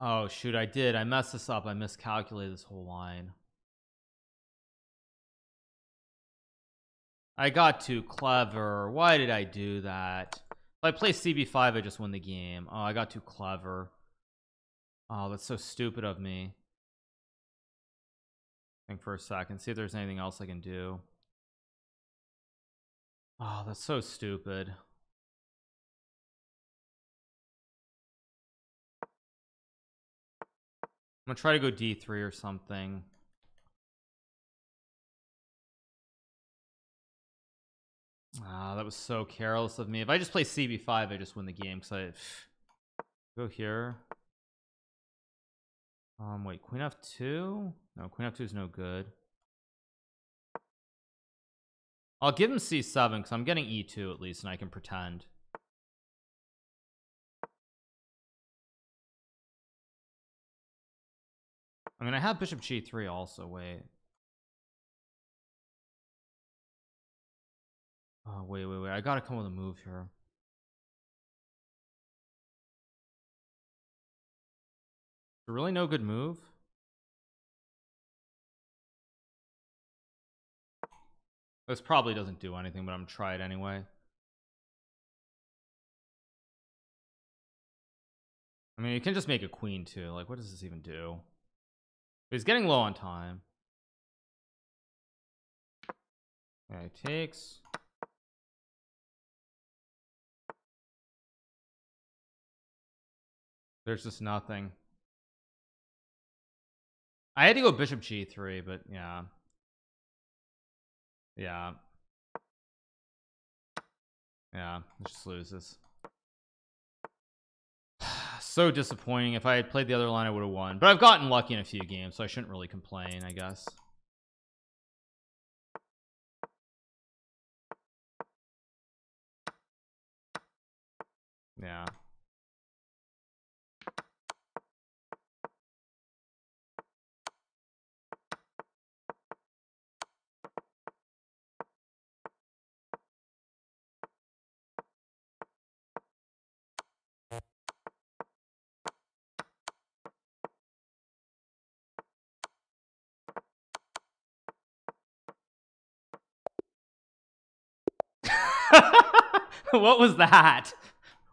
Oh shoot I did. I messed this up. I miscalculated this whole line. I got too clever. Why did I do that I play CB5 I just win the game. Oh I got too clever. Oh that's so stupid of me. Think for a second see if there's anything else I can do. Oh that's so stupid. I'm gonna try to go d3 or something Ah, that was so careless of me. If I just play CB5, I just win the game. Because I go here. Um, wait, Queen F2? No, Queen F2 is no good. I'll give him C7 because I'm getting E2 at least, and I can pretend. I mean, I have Bishop G3 also. Wait. Oh, wait, wait, wait. I gotta come with a move here. Really no good move? This probably doesn't do anything, but I'm gonna try it anyway. I mean, you can just make a queen too. Like, what does this even do? He's getting low on time. Okay, takes. There's just nothing. I had to go bishop g3 but yeah. Yeah. Yeah just loses. So disappointing. If I had played the other line I would have won. But I've gotten lucky in a few games so I shouldn't really complain I guess. Yeah what was that?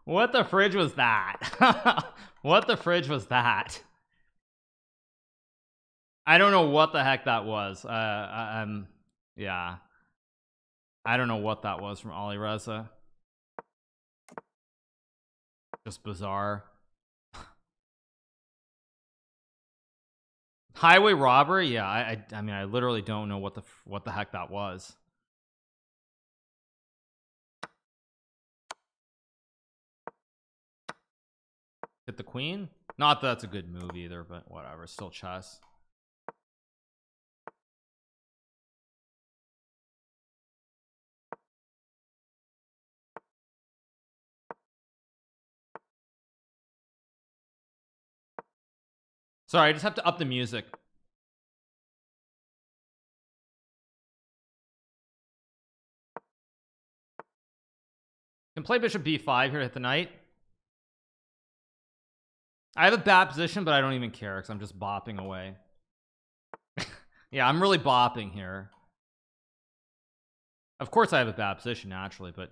What the fridge was that? What the fridge was that? I don't know what the heck that was. Uh I, am yeah. I don't know what that was from Alireza. Just bizarre. Highway robbery? Yeah I, I I mean I literally don't know what the what the heck that was Hit the queen? Not that that's a good move either, but whatever. Still chess. Sorry, I just have to up the music. Can play bishop b5 here hit the knight. I have a bad position, but I don't even care because I'm just bopping away. yeah, I'm really bopping here. Of course I have a bad position naturally, but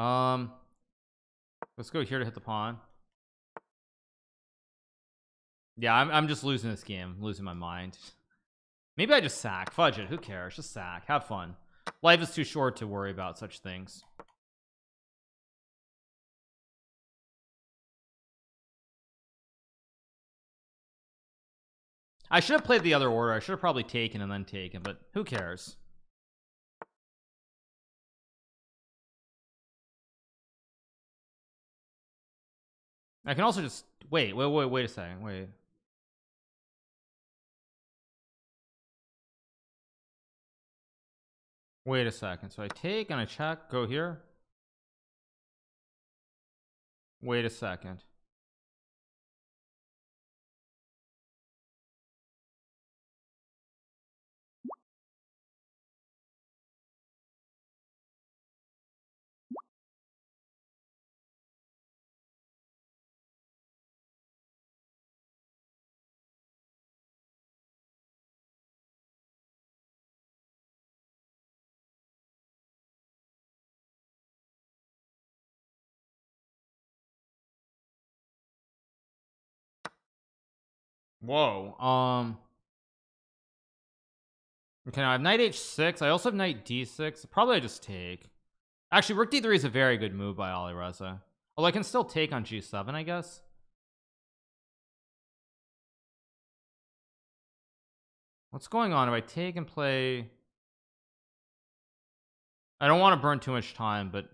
um let's go here to hit the pawn. Yeah, I'm I'm just losing this game, losing my mind. Maybe I just sack. Fudge it. Who cares? Just sack. Have fun. Life is too short to worry about such things. I should have played the other order. I should have probably taken and then taken but who cares? I can also just wait wait wait wait a second wait. Wait a second so I take and I check go here. Wait a second Whoa. Um. Okay, now I have knight h6. I also have knight d6. Probably I just take. Actually, rook d3 is a very good move by Alireza. Although I can still take on g7, I guess. What's going on if I take and play? I don't want to burn too much time, but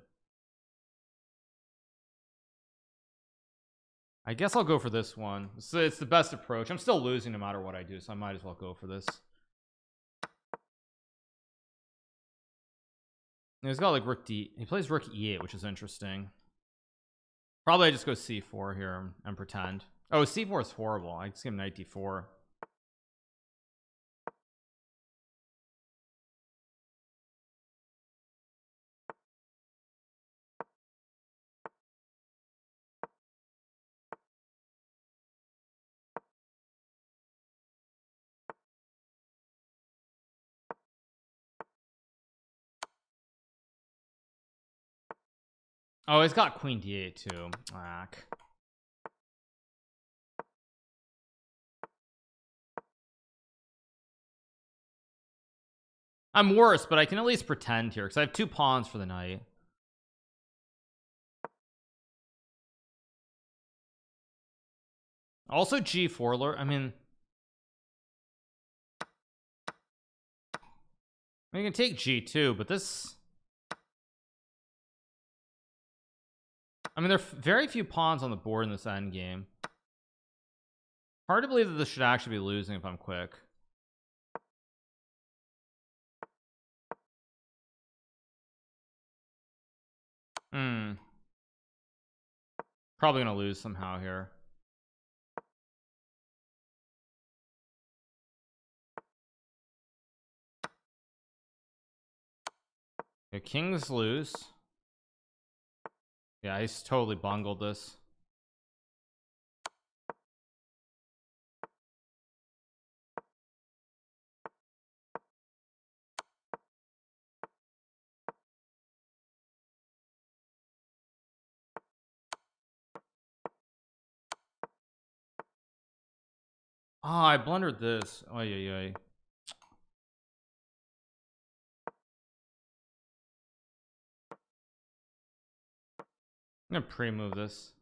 I guess I'll go for this one. It's, it's the best approach. I'm still losing no matter what I do so I might as well go for this. He's got like rook d he plays rook e8 which is interesting. Probably I just go c4 here and pretend. Oh c4 is horrible. I just give him knight d4 Oh, it's got queen d8 too. I'm worse, but I can at least pretend here because I have two pawns for the knight. Also g4 lord. I mean I can take g2 but this I mean there are very few pawns on the board in this end game hard to believe that this should actually be losing if I'm quick. Hmm. Probably gonna lose somehow here. The king's loose. Yeah, he's totally bungled this. Oh, I blundered this. Oh, yeah, yeah. I'm gonna pre-move this.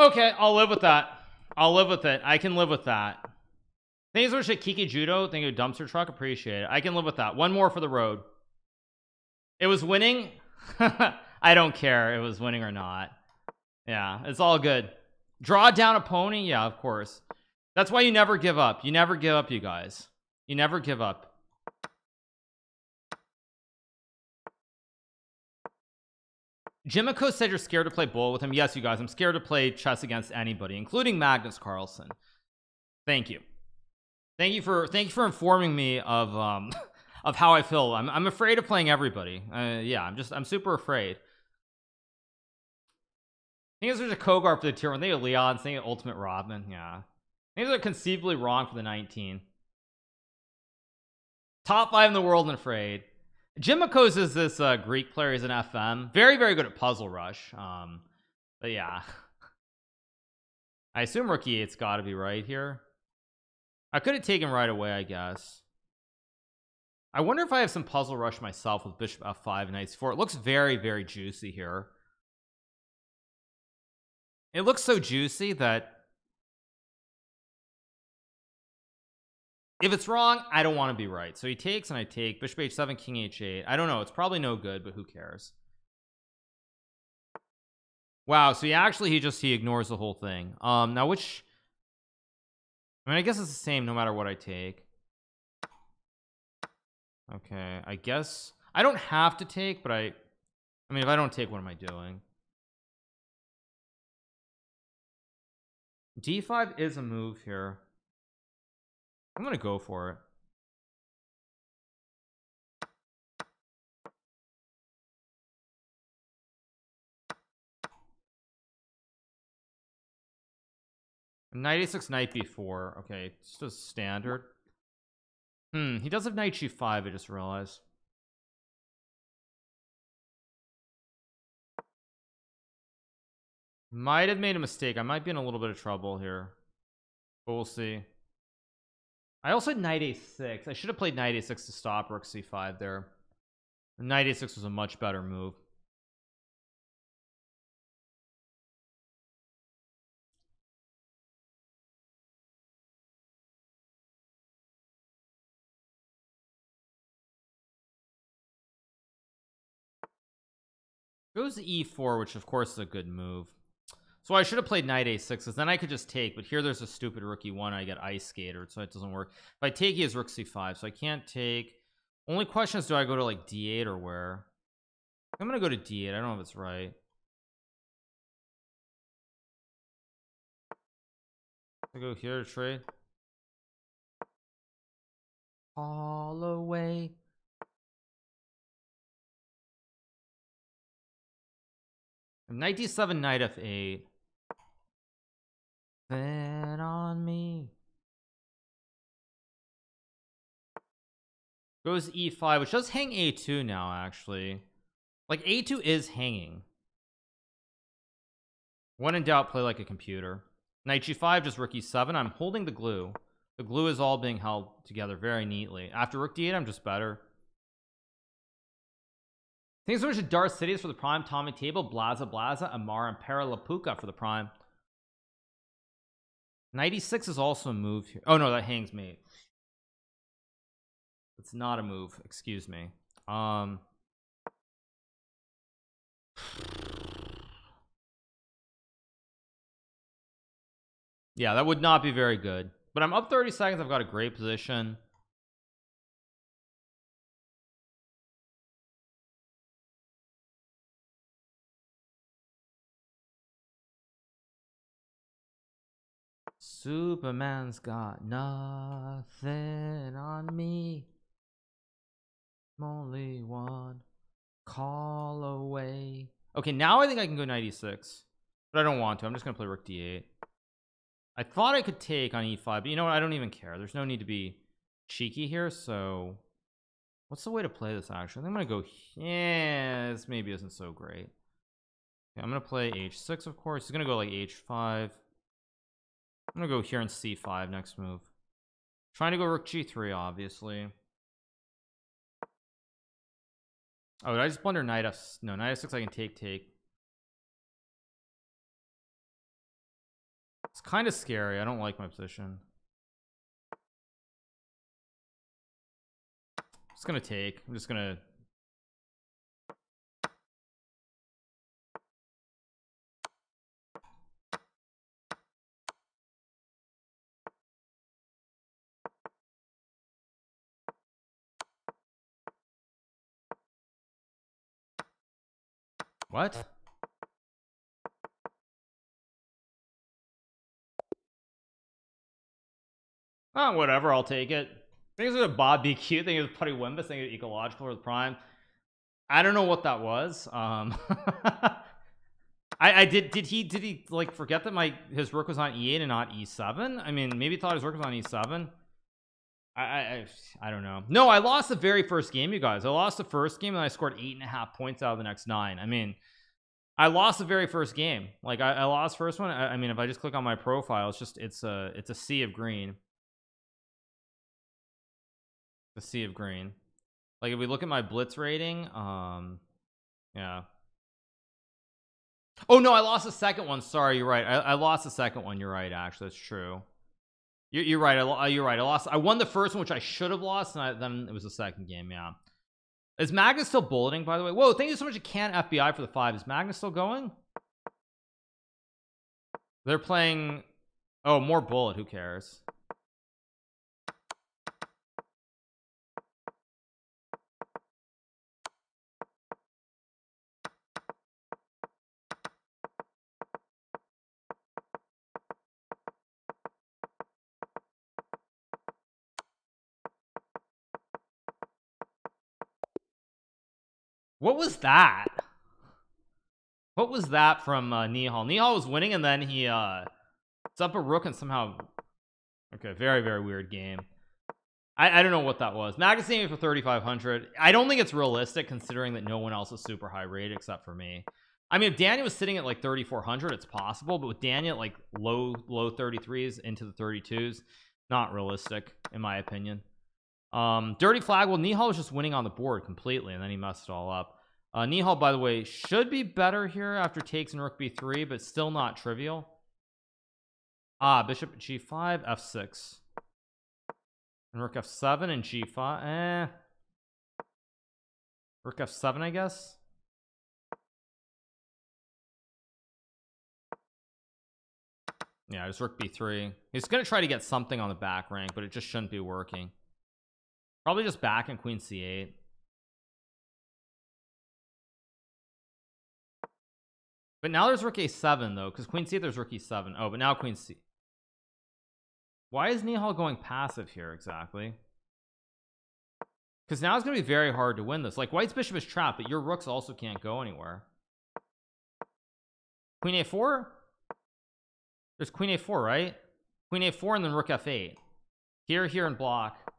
Okay, I'll live with that. I'll live with it. I can live with that. Thanks for shit, Kiki Judo. Thank you, dumpster truck. Appreciate it. I can live with that. One more for the road. It was winning. I don't care. It was winning or not. Yeah, it's all good. Draw down a pony. Yeah, of course. That's why you never give up. You never give up, you guys. You never give up. Jimiko said you're scared to play bull with him. Yes, you guys, I'm scared to play chess against anybody, including Magnus Carlsen. Thank you. Thank you for thank you for informing me of um of how I feel. I'm I'm afraid of playing everybody. Uh, yeah, I'm just I'm super afraid. I think there's a Kogar for the tier one. They have Leon, saying Ultimate Robin. Yeah, Things are conceivably wrong for the 19. Top five in the world and afraid. Jim Makos is this uh, Greek player. He's an FM. Very, very good at Puzzle Rush. Um, but yeah. I assume rookie it's got to be right here. I could have taken right away, I guess. I wonder if I have some Puzzle Rush myself with Bishop F5 Knight C4. It looks very, very juicy here. It looks so juicy that if it's wrong I don't want to be right. So he takes and I take bishop h7 king h8 I don't know it's probably no good but who cares? Wow so he actually he just he ignores the whole thing. Um now which I mean I guess it's the same no matter what I take. Okay I guess I don't have to take but I I mean if I don't take what am I doing? D5 is a move here I'm gonna go for it. Knight a6 knight b4 okay it's just standard. Hmm he does have knight g5 I just realized. Might have made a mistake. I might be in a little bit of trouble here but we'll see I also had knight a6 I should have played knight a6 to stop rook c5 there. Knight a6 was a much better move. Goes e4 which of course is a good move so I should have played knight a6 because then I could just take but here there's a stupid rook e1 I get ice skated so it doesn't work. If I take he has rook c5 so I can't take. Only question is do I go to like d8 or where? I'm gonna go to d8 I don't know if it's right. I go here to trade. All away knight d7 knight f8 then on me. Goes e5 which does hang a2 now actually. Like a2 is hanging. When in doubt play like a computer. Knight g5 just rook e7 I'm holding the glue. The glue is all being held together very neatly. After rook d8 I'm just better. Thanks so much to Darth Sidious for the prime, Tommy Table, Blaza Blaza, Amar, and Paralapuka for the prime. 96 is also a move here. Oh no, that hangs me. It's not a move, excuse me. Um Yeah, that would not be very good. But I'm up 30 seconds. I've got a great position. Superman's got nothing on me. I'm only one call away. Okay, now I think I can go g6, but I don't want to. I'm just gonna play Rook D8. I thought I could take on E5, but you know what? I don't even care. There's no need to be cheeky here. So, what's the way to play this? Actually, I think I'm gonna go. Yeah, this maybe isn't so great. Okay, I'm gonna play H6, of course. He's gonna go like H5. I'm gonna go here in c5 next move. Trying to go rook g3 obviously. Oh did I just blunder knight f no knight f6 I can take take. It's kind of scary I don't like my position. Just gonna take I'm just gonna What? Oh, whatever, I'll take it. I think it's a Bob cute thing. It was Putty Wimbus thing. Ecological with Prime. I don't know what that was. Um, I, I did. Did he? Did he like forget that my his rook was on e8 and not e7? I mean, maybe he thought his rook was on e7. I, I I don't know. No, I lost the very first game, you guys. I lost the first game and I scored eight and a half points out of the next nine. I mean, I lost the very first game. Like I, I lost first one. I, I, mean, if I just click on my profile, it's just it's a it's a sea of green. The sea of green. Like if we look at my blitz rating, um, yeah. Oh no, I lost the second one. Sorry, you're right. I, I lost the second one. You're right. Actually, that's true. You're, you're right. I, you're right. I lost. I won the first one, which I should have lost, and I, then it was the second game. Yeah. Is Magnus still bulleting, by the way? Whoa, thank you so much Can FBI for the five. Is Magnus still going? They're playing. Oh, more bullet. Who cares? Was that? What was that from uh, Nihal? Nihal was winning and then he uh it's up a rook and somehow okay very very weird game. I, I don't know what that was. Magnus aiming for 3500 I don't think it's realistic considering that no one else is super high rate except for me. I mean if Daniel was sitting at like 3400 it's possible but with Daniel like low low 33s into the 32s not realistic in my opinion. Um dirty flag well Nihal was just winning on the board completely and then he messed it all up uh Nihal by the way should be better here after takes and rook b3 but still not trivial. Ah bishop g5 f6 and rook f7 and g5 eh. Rook f7 I guess. Yeah just rook b3 he's gonna try to get something on the back rank but it just shouldn't be working. Probably just back in queen c8 But now there's rook a7 though because queen c8 there's rook e7 oh but now queen c. Why is Nihal going passive here exactly? Because now it's gonna be very hard to win this. Like white's bishop is trapped but your rooks also can't go anywhere. Queen a4 there's queen a4 right? Queen a4 and then rook f8 here here and block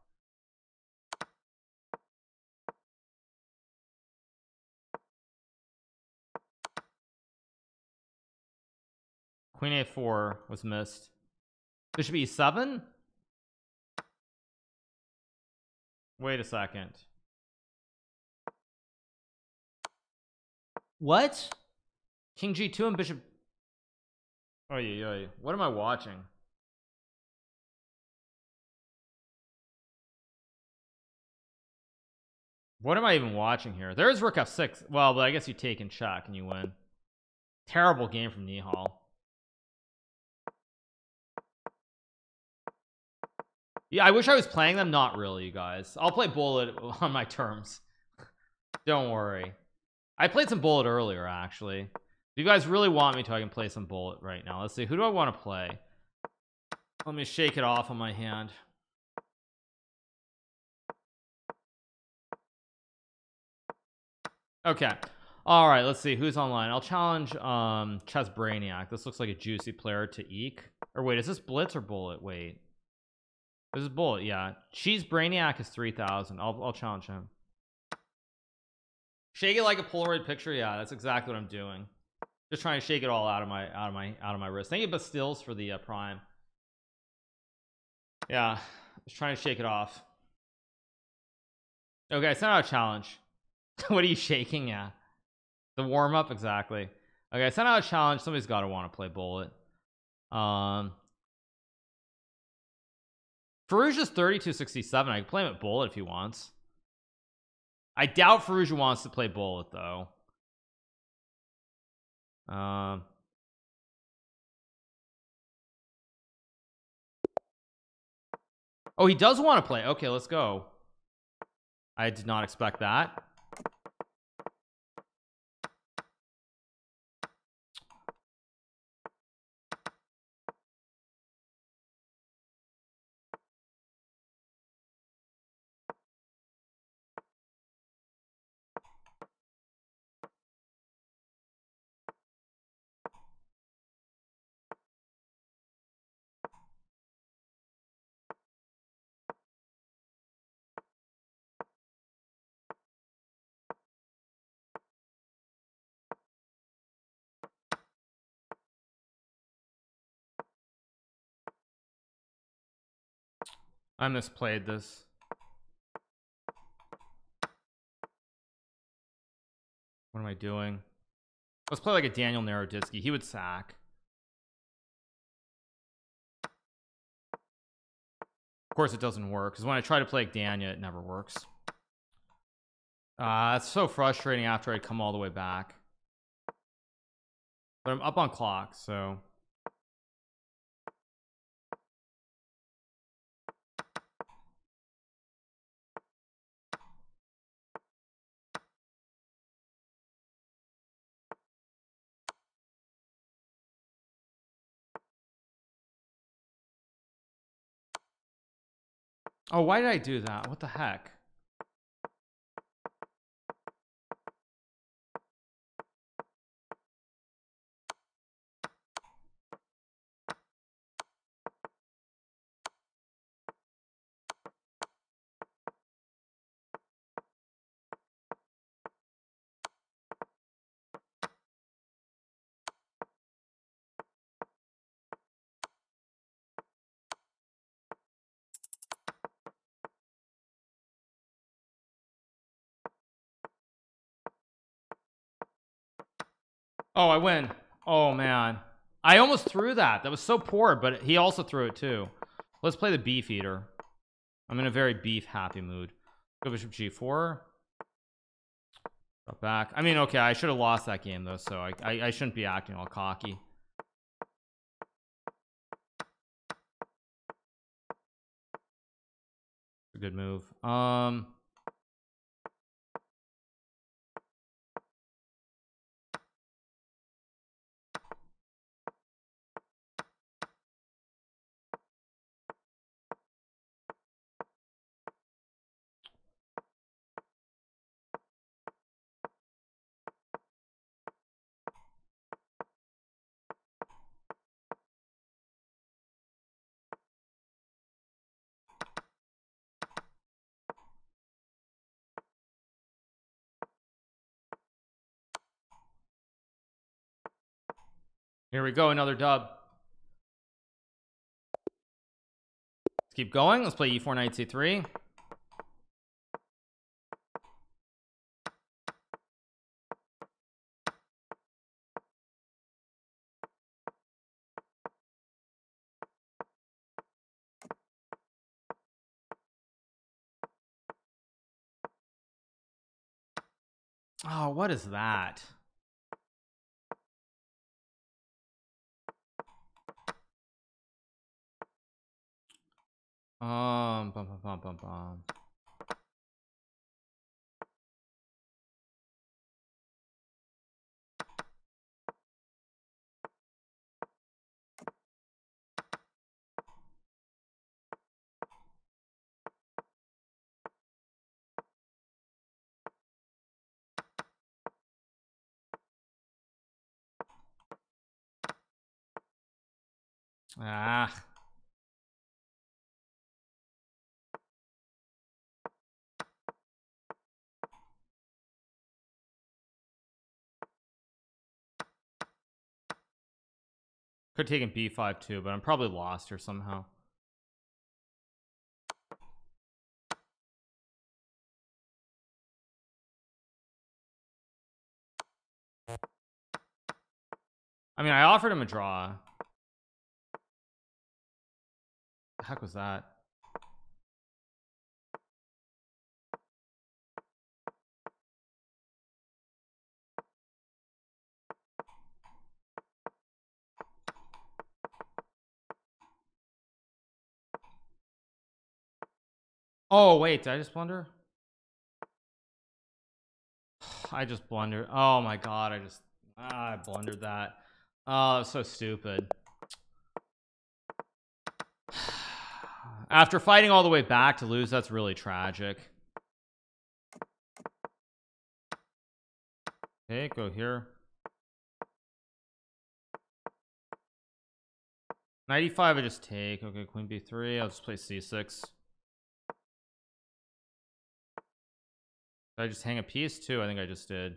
queen a4 was missed. Bishop e7 wait a second. What? King g2 and bishop. Oh yeah yeah what am i watching? What am i even watching here? There's rook f6 well but i guess you take and check and you win. Terrible game from Nihal yeah I wish I was playing them. Not really you guys. I'll play bullet on my terms. Don't worry. I played some bullet earlier actually. If you guys really want me to I can play some bullet right now. Let's see who do I want to play? Let me shake it off on my hand. Okay. All right let's see who's online? I'll challenge um Chess Brainiac. This looks like a juicy player to Eek or wait is this Blitz or Bullet? Wait this is Bullet yeah. Cheese Brainiac is 3000 I'll, I'll challenge him. Shake it like a Polaroid picture? Yeah that's exactly what I'm doing. Just trying to shake it all out of my out of my out of my wrist. Thank you Bastilles for the uh, prime. Yeah just trying to shake it off. Okay it's not a challenge. What are you shaking at? The warm-up? Exactly. Okay I sent out a challenge. Somebody's got to want to play bullet. Um Firouzja is 3267 I can play him at bullet if he wants. I doubt Firouzja wants to play bullet though. Um oh he does want to play. Okay let's go. I did not expect that I misplayed this. What am I doing? Let's play like a Daniel Naroditsky he would sack. Of course it doesn't work because when I try to play like Daniel it never works. Uh it's so frustrating after I come all the way back. But I'm up on clock so oh why did I do that? What the heck oh I win. Oh man. I almost threw that. That was so poor but he also threw it too. Let's play the beef eater. I'm in a very beef happy mood. Go bishop g4 Drop back. I mean okay I should have lost that game though so I, I I shouldn't be acting all cocky. Good move. Um Here we go, another dub. Let's keep going. Let's play e4 knight c3. Oh, what is that? Um, bum, bum, bum, bum. Ah. Could take in b5 too, but I'm probably lost here somehow. I mean, I offered him a draw. The heck was that? Oh wait, did I just blunder? I just blundered. Oh my god, I just ah, I blundered that. Oh, so stupid. After fighting all the way back to lose, that's really tragic. Okay, go here. g5 I just take. Okay, queen b3. I'll just play c6. Did I just hang a piece too? I think I just did.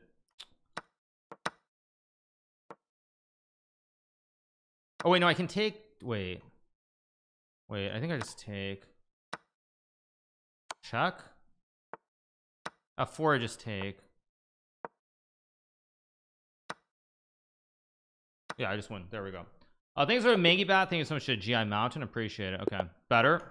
Oh wait, no, I can take. Wait, wait. I think I just take. Check. F4 I just take. Yeah, I just win. There we go. Uh, thanks for the Maggie Bat. Thank you so much to GI Mountain. Appreciate it. Okay, better.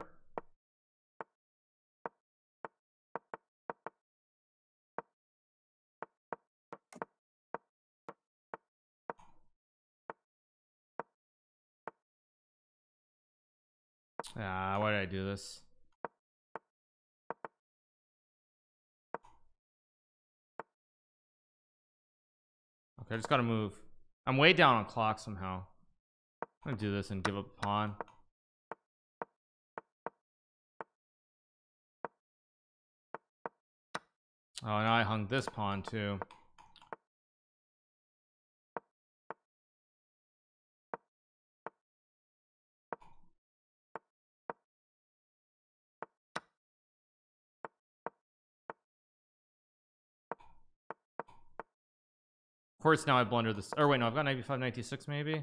Ah, why did I do this? Okay, I just gotta move. I'm way down on clock somehow. I'm gonna do this and give up pawn. Oh, and I hung this pawn too. Course now I blunder this or wait no I've got g5 g6 maybe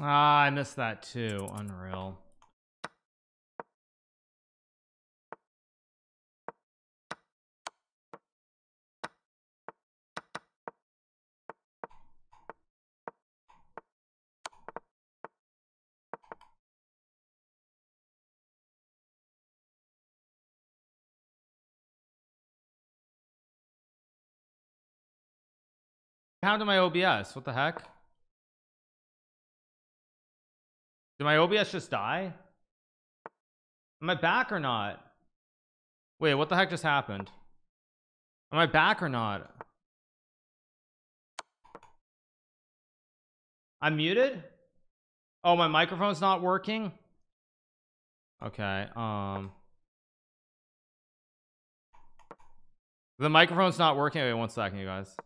Ah, I missed that too. Unreal. How to my OBS? What the heck? Did my OBS just die? Am I back or not? Wait what the heck just happened? Am I back or not? I'm muted? Oh my microphone's not working? Okay um. The microphone's not working. Wait one second you guys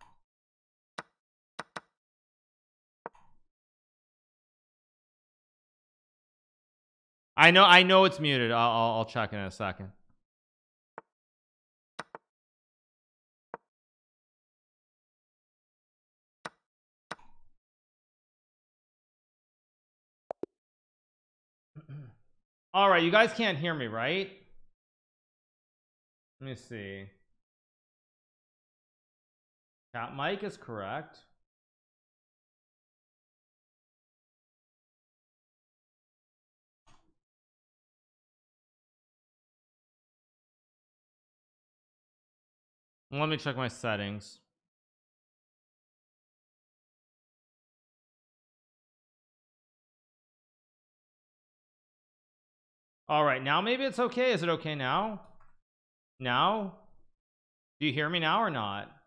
I know I know it's muted. I'll, I'll, I'll check in a second. All right you guys can't hear me right? Let me see. Cat mic is correct let me check my settings. All right now maybe it's okay. Is it okay now? Now? Do you hear me now or not